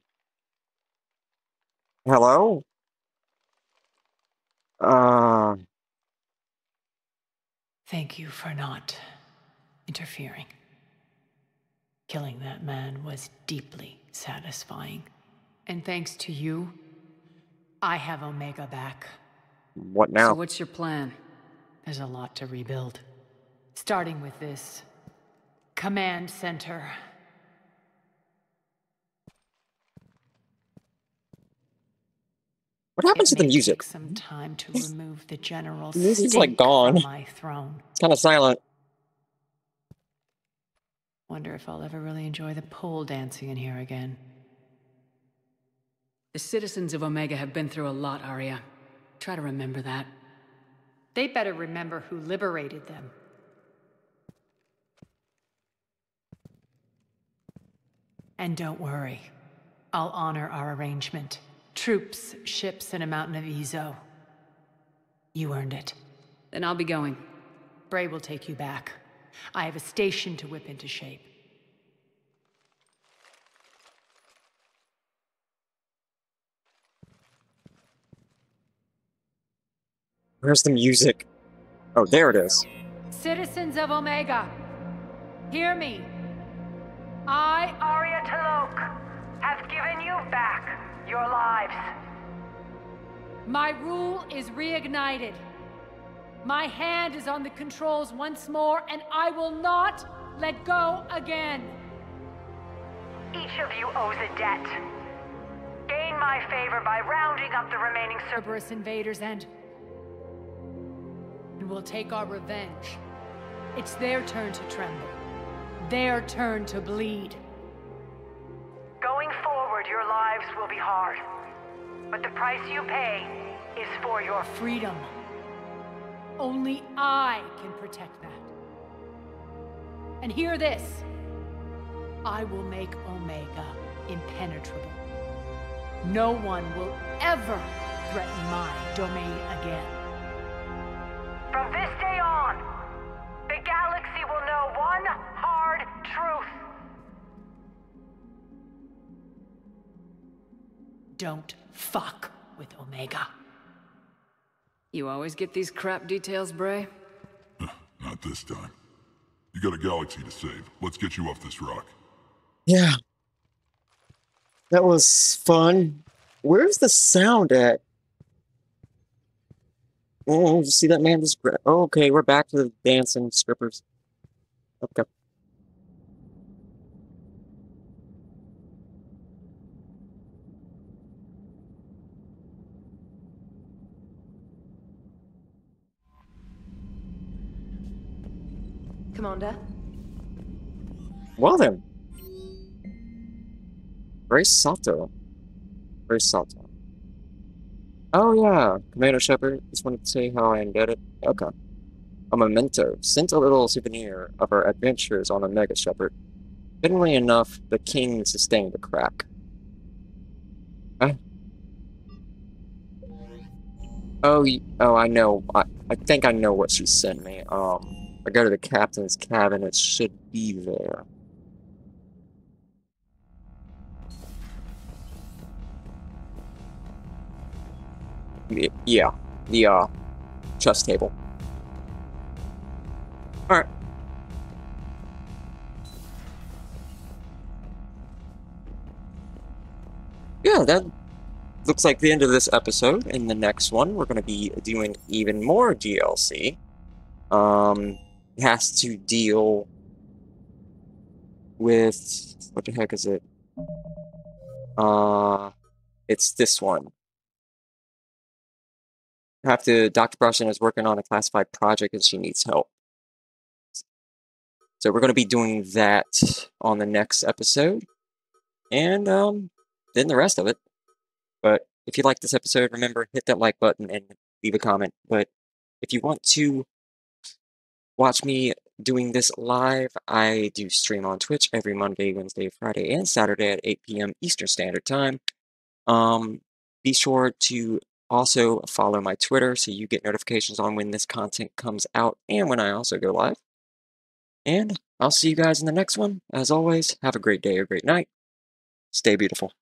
Hello? Uh, Thank you for not interfering. Killing that man was deeply satisfying. And thanks to you, I have Omega back. what now? So what's your plan? There's a lot to rebuild. Starting with this command center. What happens It to the music? Take some time to remove the general The music's, like, gone. my throne. It's kind of silent. Wonder if I'll ever really enjoy the pole dancing in here again. The citizens of Omega have been through a lot, Aria. Try to remember that. They better remember who liberated them. And don't worry. I'll honor our arrangement. Troops, ships, and a mountain of eezo. You earned it. Then I'll be going. Bray will take you back. I have a station to whip into shape. Where's the music? Oh, there it is. Citizens of Omega, hear me. I, Aria T'Loak, have given you back your lives. my rule is reignited. My hand is on the controls once more, and I will not let go again. Each of you owes a debt. Gain my favor by rounding up the remaining Cerberus invaders and. and we'll take our revenge. It's their turn to tremble, their turn to bleed. Your lives will be hard. But the price you pay is for your freedom. Only I can protect that. And hear this I will make Omega impenetrable. No one will ever threaten my domain again. From this day on, the galaxy will know one hard truth. Don't fuck with Omega. You always get these crap details, Bray? Not this time. You got a galaxy to save. Let's get you off this rock. Yeah. That was fun. Where's the sound at? Oh, you see that man just oh, okay, we're back to the dancing strippers. Okay. Commander? Well then. Very Sato. Very Sato. Oh yeah, Commander Shepard. Just wanted to say how I indebted. Okay. A memento. Sent a little souvenir of our adventures on Omega Shepard. Fittingly enough, the king sustained a crack. Huh? Oh, oh, I know. I, I think I know what she sent me. Um, I go to the captain's cabin, it should be there. Yeah, the uh, chess table. Alright. Yeah, that looks like the end of this episode. In the next one, we're going to be doing even more DLC. Um, has to deal with what the heck is it? Uh, it's this one. I have to. Dr. Bryson is working on a classified project and she needs help. So we're going to be doing that on the next episode, and um, then the rest of it. But if you like this episode, remember hit that like button and leave a comment. But if you want to watch me doing this live, I do stream on Twitch every Monday, Wednesday, Friday, and Saturday at 8 p.m. Eastern Standard Time. Um, be sure to also follow my Twitter so you get notifications on when this content comes out and when I also go live. And I'll see you guys in the next one. As always, have a great day or great night. Stay beautiful.